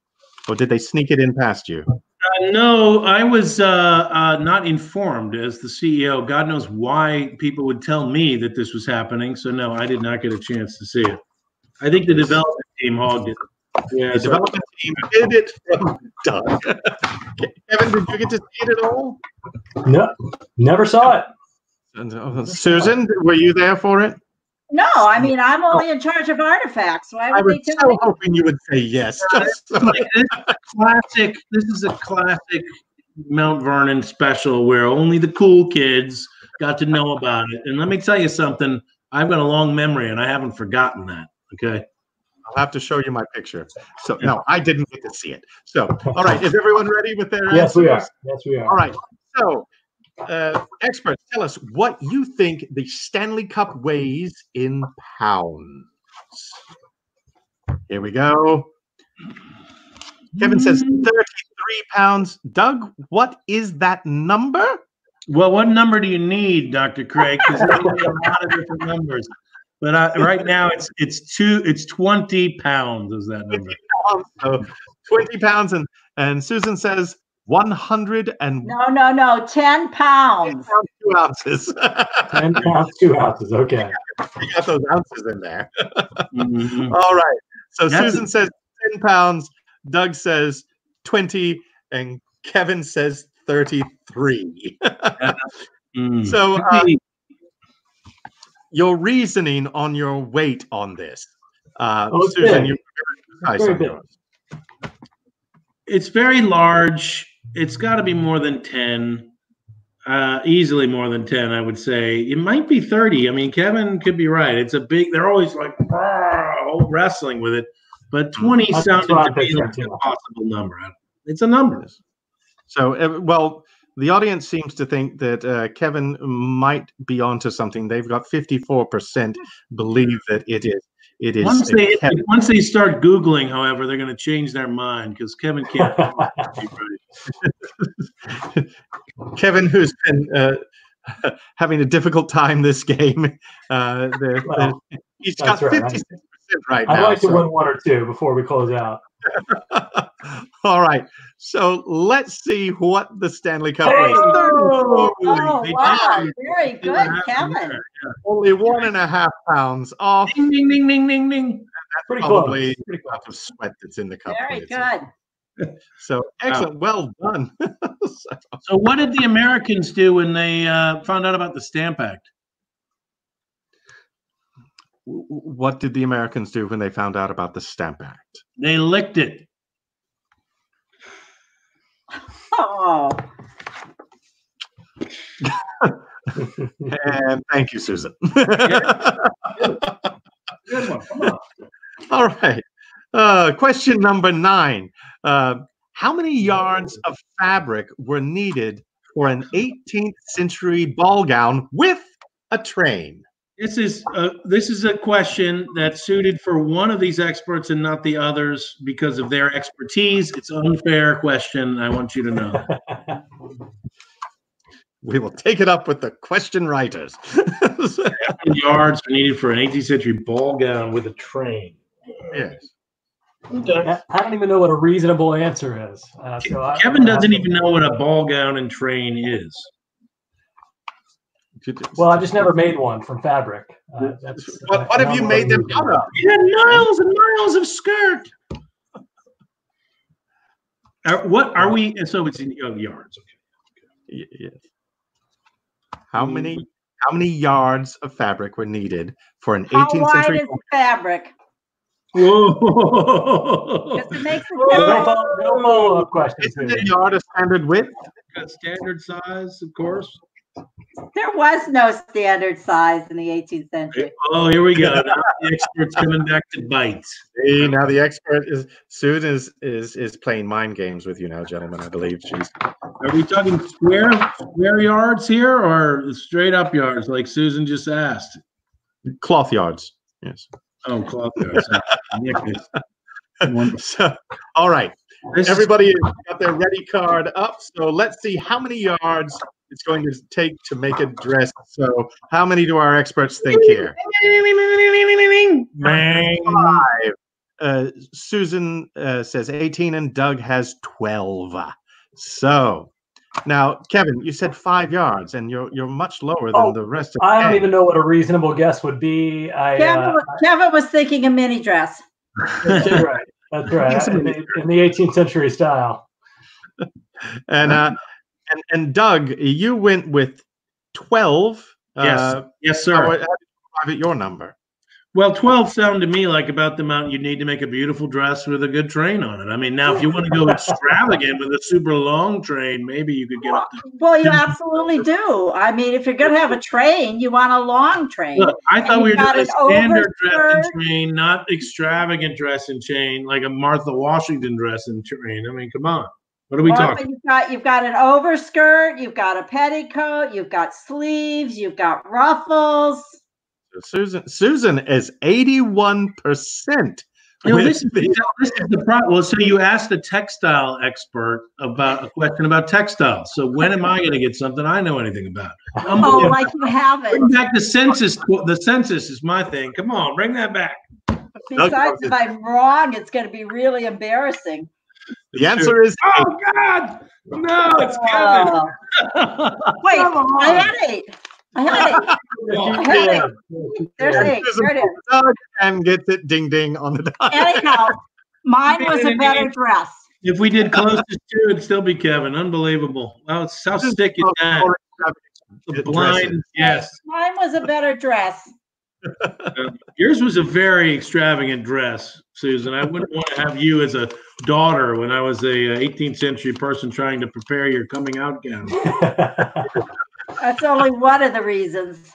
or did they sneak it in past you? Uh, no, I was uh, uh, not informed as the CEO. God knows why people would tell me that this was happening. So no, I did not get a chance to see it. I think the development team hogged it. Yeah, The so- development team did it from Doug. Kevin, did you get to see it at all? No, never saw it. And, Susan, were you there for it? No, I mean, I'm only in charge of artifacts. Why I would was they tell so me? hoping you would say yes. Just so- like, this is a classic. This is a classic Mount Vernon special where only the cool kids got to know about it. And let me tell you something. I've got a long memory, and I haven't forgotten that. Okay. I'll have to show you my picture. So no, I didn't get to see it. So all right, is everyone ready with their Yes, we are. Yes, we are. All right. So uh, experts, tell us what you think the Stanley Cup weighs in pounds. Here we go. Kevin says 33 pounds. Doug, what is that number? Well, what number do you need, Dr. Craig? Because there can be a lot of different numbers. But uh, right now, it's it's two, it's twenty pounds. Is that number? Pounds, (laughs) So 20 pounds. And, and Susan says 100 and No, no, no, 10 pounds. two ounces. (laughs) 10 pounds, two ounces. Okay. (laughs) you got those ounces in there. Mhm. All right. So That's- Susan says 10 pounds, Doug says 20, and Kevin says 33. Mm. so uh, your reasoning on your weight on this. Uh, Oh, it's Susan, you nice Very big. it's very large. It's got to be more than 10, uh, easily more than 10, I would say. It might be 30. I mean, Kevin could be right. It's a big, they're always like wrestling with it. But 20 That's sounded to be picturing, like a too. possible number. It's a number. So, uh, well, the audience seems to think that uh, Kevin might be onto something. They've got 54% believe that it is. It is Once they Kevin. once they start Googling, however, they're going to change their mind because Kevin can't. (laughs) (laughs) Kevin, who's been uh, (laughs) having a difficult time this game. Uh, the, Well, the, he's got 56% right I'd now. like to win one or two before we close out. All right. So let's see what the Stanley Cup Hey! weighs. Oh, They wow. Very good, and Kevin. Only one and a half pounds off. Ding ding ding ding ding ding. Pretty Probably close. Pretty close. Of sweat that's in the cup. Very weighs. good. (laughs) So excellent. Well done. So- (laughs) So, what did the Americans do when they uh, found out about the Stamp Act? what did the Americans do when they found out about the Stamp Act? They licked it. And thank you, Susan. Good one. Come on. All right. Uh, question number nine. Uh, how many yards of fabric were needed for an 18th century ball gown with a train? This is uh, this is a question that's suited for one of these experts and not the others because of their expertise. It's an unfair question. I want you to know. (laughs) We will take it up with the question writers. (laughs) yards are needed for an 18th century ball gown with a train. yes. I I don't even know what a reasonable answer is. Uh, so I- Kevin doesn't even know what a ball gown and train is. Well, I just never made one from fabric. Uh, that's, What, what have you made them out of? He had miles and miles of skirt. (laughs) Are, what are we? So it's in oh, yards. Okay. Yes. How many how many yards of fabric were needed for an How 18th wide century? is fabric? Whoa! Because it makes No, it no follow-up questions. Isn't a yard a standard width? Got standard size, of course. There was no standard size in the 18th century. Oh, here we go. Now the experts coming back to bite. See, now the expert is Susan is is is playing mind games with you now, gentlemen. I believe she's Are we talking square square yards here or straight up yards like Susan just asked? cloth yards. Yes. Oh, cloth yards. (laughs) So, all right. Everybody has got their ready card up. So let's see how many yards it's going to take to make a dress. So how many do our experts think here? Five. Uh, Susan uh, says 18 and Doug has 12. So now, Kevin, you said five yards and you're you're much lower than Oh, the rest of I don't gang. even know what a reasonable guess would be. I, Kevin, uh, was, Kevin was thinking a mini dress. that's right. That's (laughs) right. In the, in the 18th century style. And uh, and and Doug, you went with 12. Yes. Uh, Yes, sir. how did you arrive at your number? Well, 12 sounded to me like about the amount you need to make a beautiful dress with a good train on it. I mean, now if you want to go (laughs) extravagant with a super long train, maybe you could get up to. Well, you absolutely do. I mean, if you're going to have a train, you want a long train. Look, I thought we were got doing a standard dress and train, not extravagant dress and chain, like a Martha Washington dress and train. I mean, come on. What are we Martha, talking? You've got you've got an overskirt, you've got a petticoat, you've got sleeves, you've got ruffles. Susan Susan is 81%. You know, this, is, the- this is the problem. Well, so you asked a textile expert about a question about textiles. So when am I going to get something I know anything about? Oh, Unbelievable. like you haven't. Bring back the census. The census is my thing. Come on, bring that back. Besides, if I'm wrong, it's going to be really embarrassing. The answer is Oh God! No, it's Kevin. Uh, (laughs) wait, I had eight. I had it. I had eight. (laughs) There's eight. Susan There it is. Doug and gets it ding ding on the dot. Anyhow, mine was a better dress. if we did closest to, it'd still be Kevin. Unbelievable. How, how sick is that? The blind. Yes. Mine was a better dress. Uh, yours was a very extravagant dress, Susan. I wouldn't want to have you as a daughter when I was a uh, 18th century person trying to prepare your coming out gown. (laughs) That's only one of the reasons.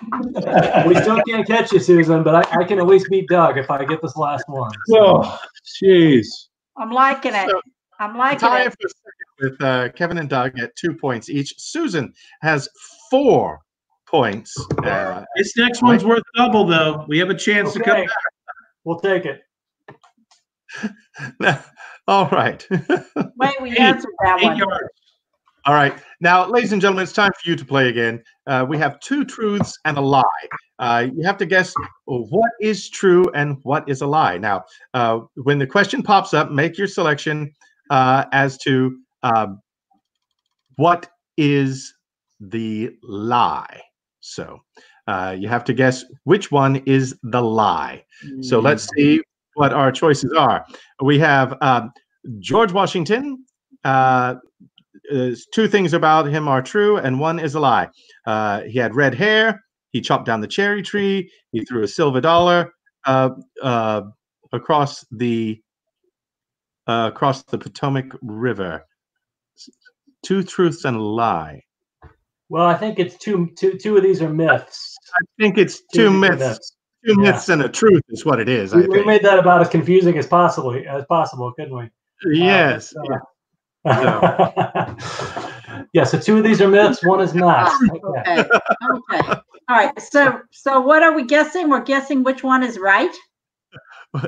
we still can't catch you, Susan, but I, I can at least beat Doug if I get this last one. Oh, jeez. I'm liking it. So, I'm liking Tie it. for second with uh, Kevin and Doug at two points each. Susan has four points. Uh, This next one's worth double, though. We have a chance to come back. we'll take it. (laughs) all right. (laughs) Wait, we Eight. answered that Eight one. yards. all right. Now, ladies and gentlemen, it's time for you to play again. Uh, we have two truths and a lie. Uh, you have to guess what is true and what is a lie. Now, uh, when the question pops up, make your selection uh, as to um, what is the lie. So uh, you have to guess which one is the lie. So let's see what our choices are. We have um, George Washington. Uh, two things about him are true, and one is a lie. Uh, he had red hair. He chopped down the cherry tree. He threw a silver dollar uh, uh, across the uh, across the Potomac River. Two truths and a lie. Well, I think it's two, two, two of these are myths. I think it's Two two different myths. Two Yeah. myths and a truth is what it is. I We, we made that about as confusing as possible, as possible, couldn't we? yes. Uh, (laughs) yeah. yeah. So two of these are myths. One is not. (laughs) Okay. Okay. Okay. All right. So, so what are we guessing? We're guessing which one is right.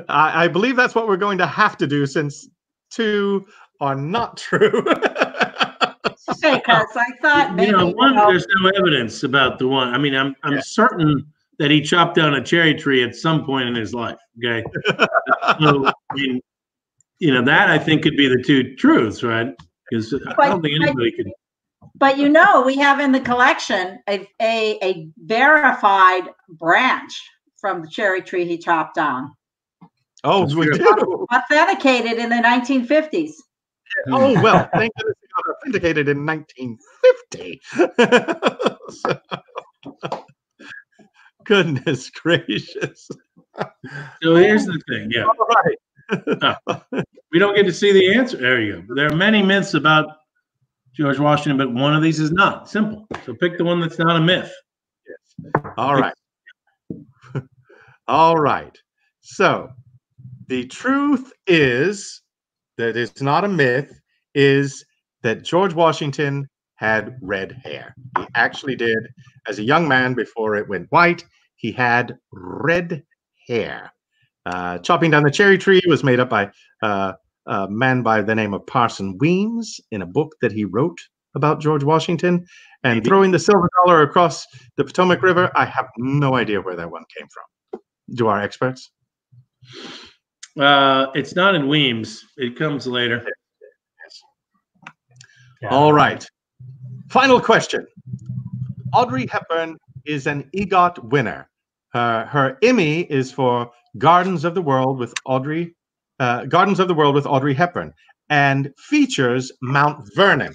I, I believe that's what we're going to have to do since two are not true. (laughs) Okay, because I thought maybe you know, you one, know, there's no evidence about the one. I mean, I'm I'm Yeah. certain that he chopped down a cherry tree at some point in his life. Okay, (laughs) so I mean, you know, that I think could be the two truths, right? Because I But- don't think anybody could. But you know, we have in the collection a, a, a verified branch from the cherry tree he chopped down, Oh, we do. authenticated in the 1950s. Oh well, thank goodness it got authenticated in 1950. So- (laughs) goodness gracious! So here's the thing. Yeah, All right. we don't get to see the answer. There you go. There are many myths about George Washington, but one of these is not. Simple. So pick the one that's not a myth. Yes. All right. All right. So the truth is that it's not a myth, is that George Washington had red hair. He actually did. As a young man before it went white, he had red hair. Uh, chopping down the cherry tree was made up by uh, a man by the name of Parson Weems in a book that he wrote about George Washington. And throwing the silver dollar across the Potomac River, I have no idea where that one came from. Do our experts? Uh, it's not in Weems. It comes later. Yeah. All right. Final question. Audrey Hepburn is an EGOT winner. Her, her Emmy is for Gardens of the World with Audrey, uh, Gardens of the World with Audrey Hepburn, and features Mount Vernon.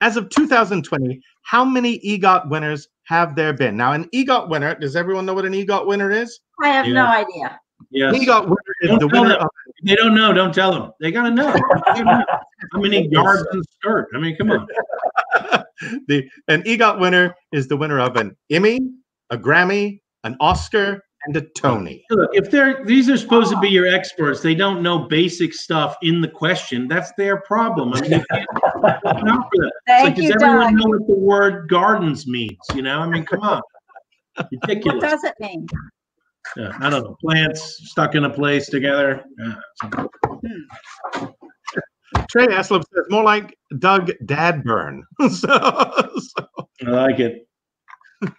As of 2020, how many EGOT winners have there been? Now, an EGOT winner, does everyone know what an EGOT winner is? I have Yeah. no idea. Yes. An EGOT winner the winner of If they don't know, don't tell them. They gotta know. (laughs) How many yards in skirt? I mean, come on. (laughs) the an EGOT winner is the winner of an Emmy, a Grammy, an Oscar, and a Tony. Look, if they're these are supposed to be your experts, they don't know basic stuff in the question. That's their problem. I mean, you can't (laughs) account for that. Thank like, you, does everyone Doug. know what the word gardens means? You know, I mean, come on. Ridiculous. What does it mean? Yeah, I don't know. Plants stuck in a place together. Yeah, something. Trey Eslip says more like Doug Dadburn. (laughs) so, so- I like it. (laughs)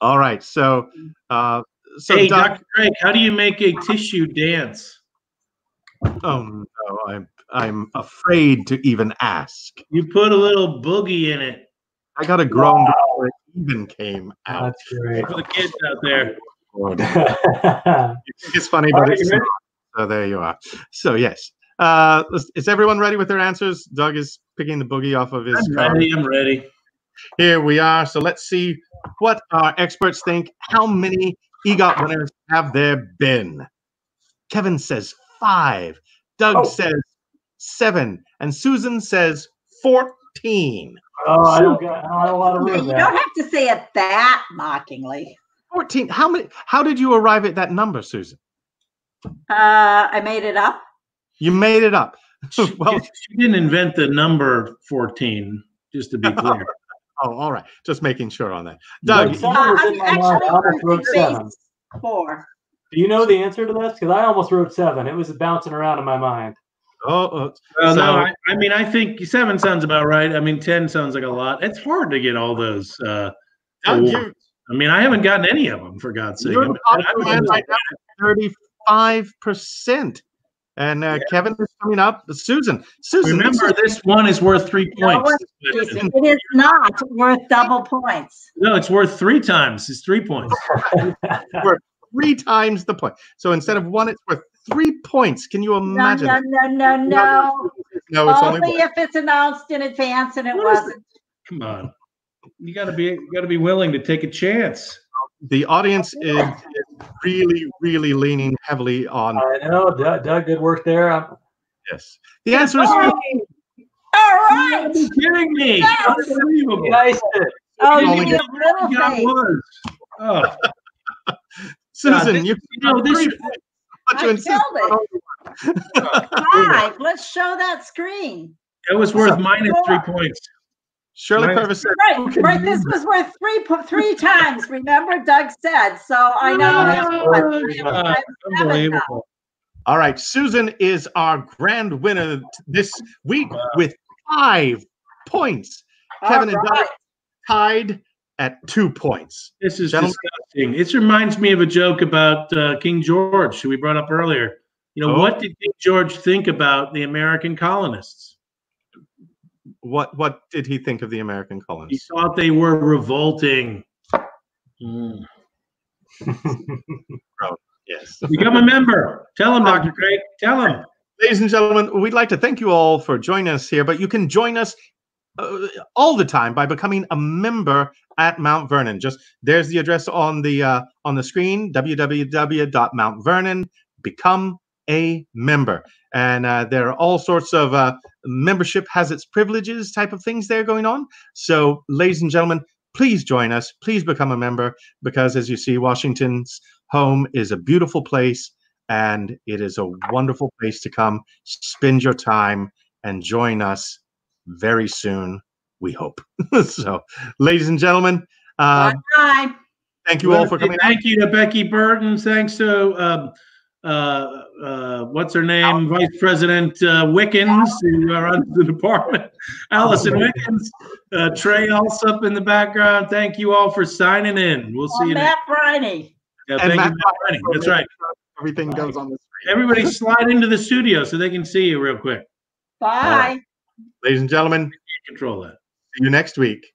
all right. So, uh, so hey, Doug, Dr. Craig, how do you make a tissue dance? oh no, I'm I'm afraid to even ask. You put a little boogie in it I got a grown. before it even came out. That's great. for the kids out there. Lord. (laughs) You think it's funny, but it's not. So there you are. So yes, uh, is- is everyone ready with their answers? Doug is picking the boogie off of his. I'm card. ready. I'm ready. Here we are. So let's see what our experts think. How many EGOT winners have there been? Kevin says five. Doug Oh. says seven, and Susan says fourteen. Oh, I don't got don't have a lot of You room don't have to say it that mockingly. Fourteen. How many? How did you arrive at that number, Susan? Uh, I made it up. You made it up. (laughs) She, well, she didn't invent the number 14, just to be (laughs) clear. oh, all right. Just making sure on that. Doug, Doug, you- That was Uh, I'm mind. I almost wrote seven. four. Do you know the answer to this? Because I almost wrote seven. It was bouncing around in my mind. Oh, oh, Well, So- no, I, I mean, I think seven sounds about right. I mean, 10 sounds like a lot. It's hard to get all those. Uh, awards. you, I mean, I haven't gotten any of them, for God's sake. You're I the mean, top I'm man almost- right now, thirty-five percent. And uh, Kevin is coming up. Susan, Susan, this Remember, is- this one is worth three points. one- It is not worth double points. No, it's worth three times. It's three points. (laughs) three times the point. So instead of one, it's worth three points. Can you imagine? no, no, no, no. No, it's only Only if it's announced in advance and it What is wasn't. Come on. You gotta be you gotta be willing to take a chance. The audience is, is really, really leaning heavily on I know. Doug, Doug good work there. I'm- this. The answer is Oh, All You be kidding me. Yes. Unbelievable. You guys. Oh, You you only a little got face. Oh, Susan. this- you, you know, this- three points, you I insist killed on only Five. Let's show that screen. It was worth minus three points. Shirley Right. Purvis said, Right, right. use This was worth three three times. Remember, Doug said. So I know. Oh, that's Oh, what- God, Unbelievable. All right, Susan is our grand winner this week with five points. Kevin and All Doug tied at two points. This is Gentlemen. disgusting. It reminds me of a joke about uh, King George, who we brought up earlier. You know, Oh. what did King George think about the American colonists? What what did he think of the American colonists? He thought they were revolting. Hmm. (laughs) Yes. (laughs) Become a member. Tell him, Dr. Craig. Tell him. Ladies and gentlemen, we'd like to thank you all for joining us here, but you can join us uh, all the time by becoming a member at Mount Vernon. Just there's the address on the uh, on the screen: www.mountvernon. Become a member, and uh, there are all sorts of uh, membership has its privileges type of things there going on. So, ladies and gentlemen, please join us. Please become a member because, as you see, Washington's home is a beautiful place and it is a wonderful place to come spend your time and join us very soon we hope (laughs) so ladies and gentlemen uh, Bye. thank you all for coming Thank you to Becky Burton. Thanks to um, uh, uh, what's her name, Vice President uh, Wickens, who runs the department. (laughs) Allison Wickens, uh, Trey Alsup in the background. Thank you all for signing in. We'll see Oh, you next. Matt Briney. Yeah, And thank Matt you, Matt Brennan. That's right. everything goes on the screen Everybody, (laughs) slide into the studio so they can see you real quick. Bye. Ladies and gentlemen Control that. see you next week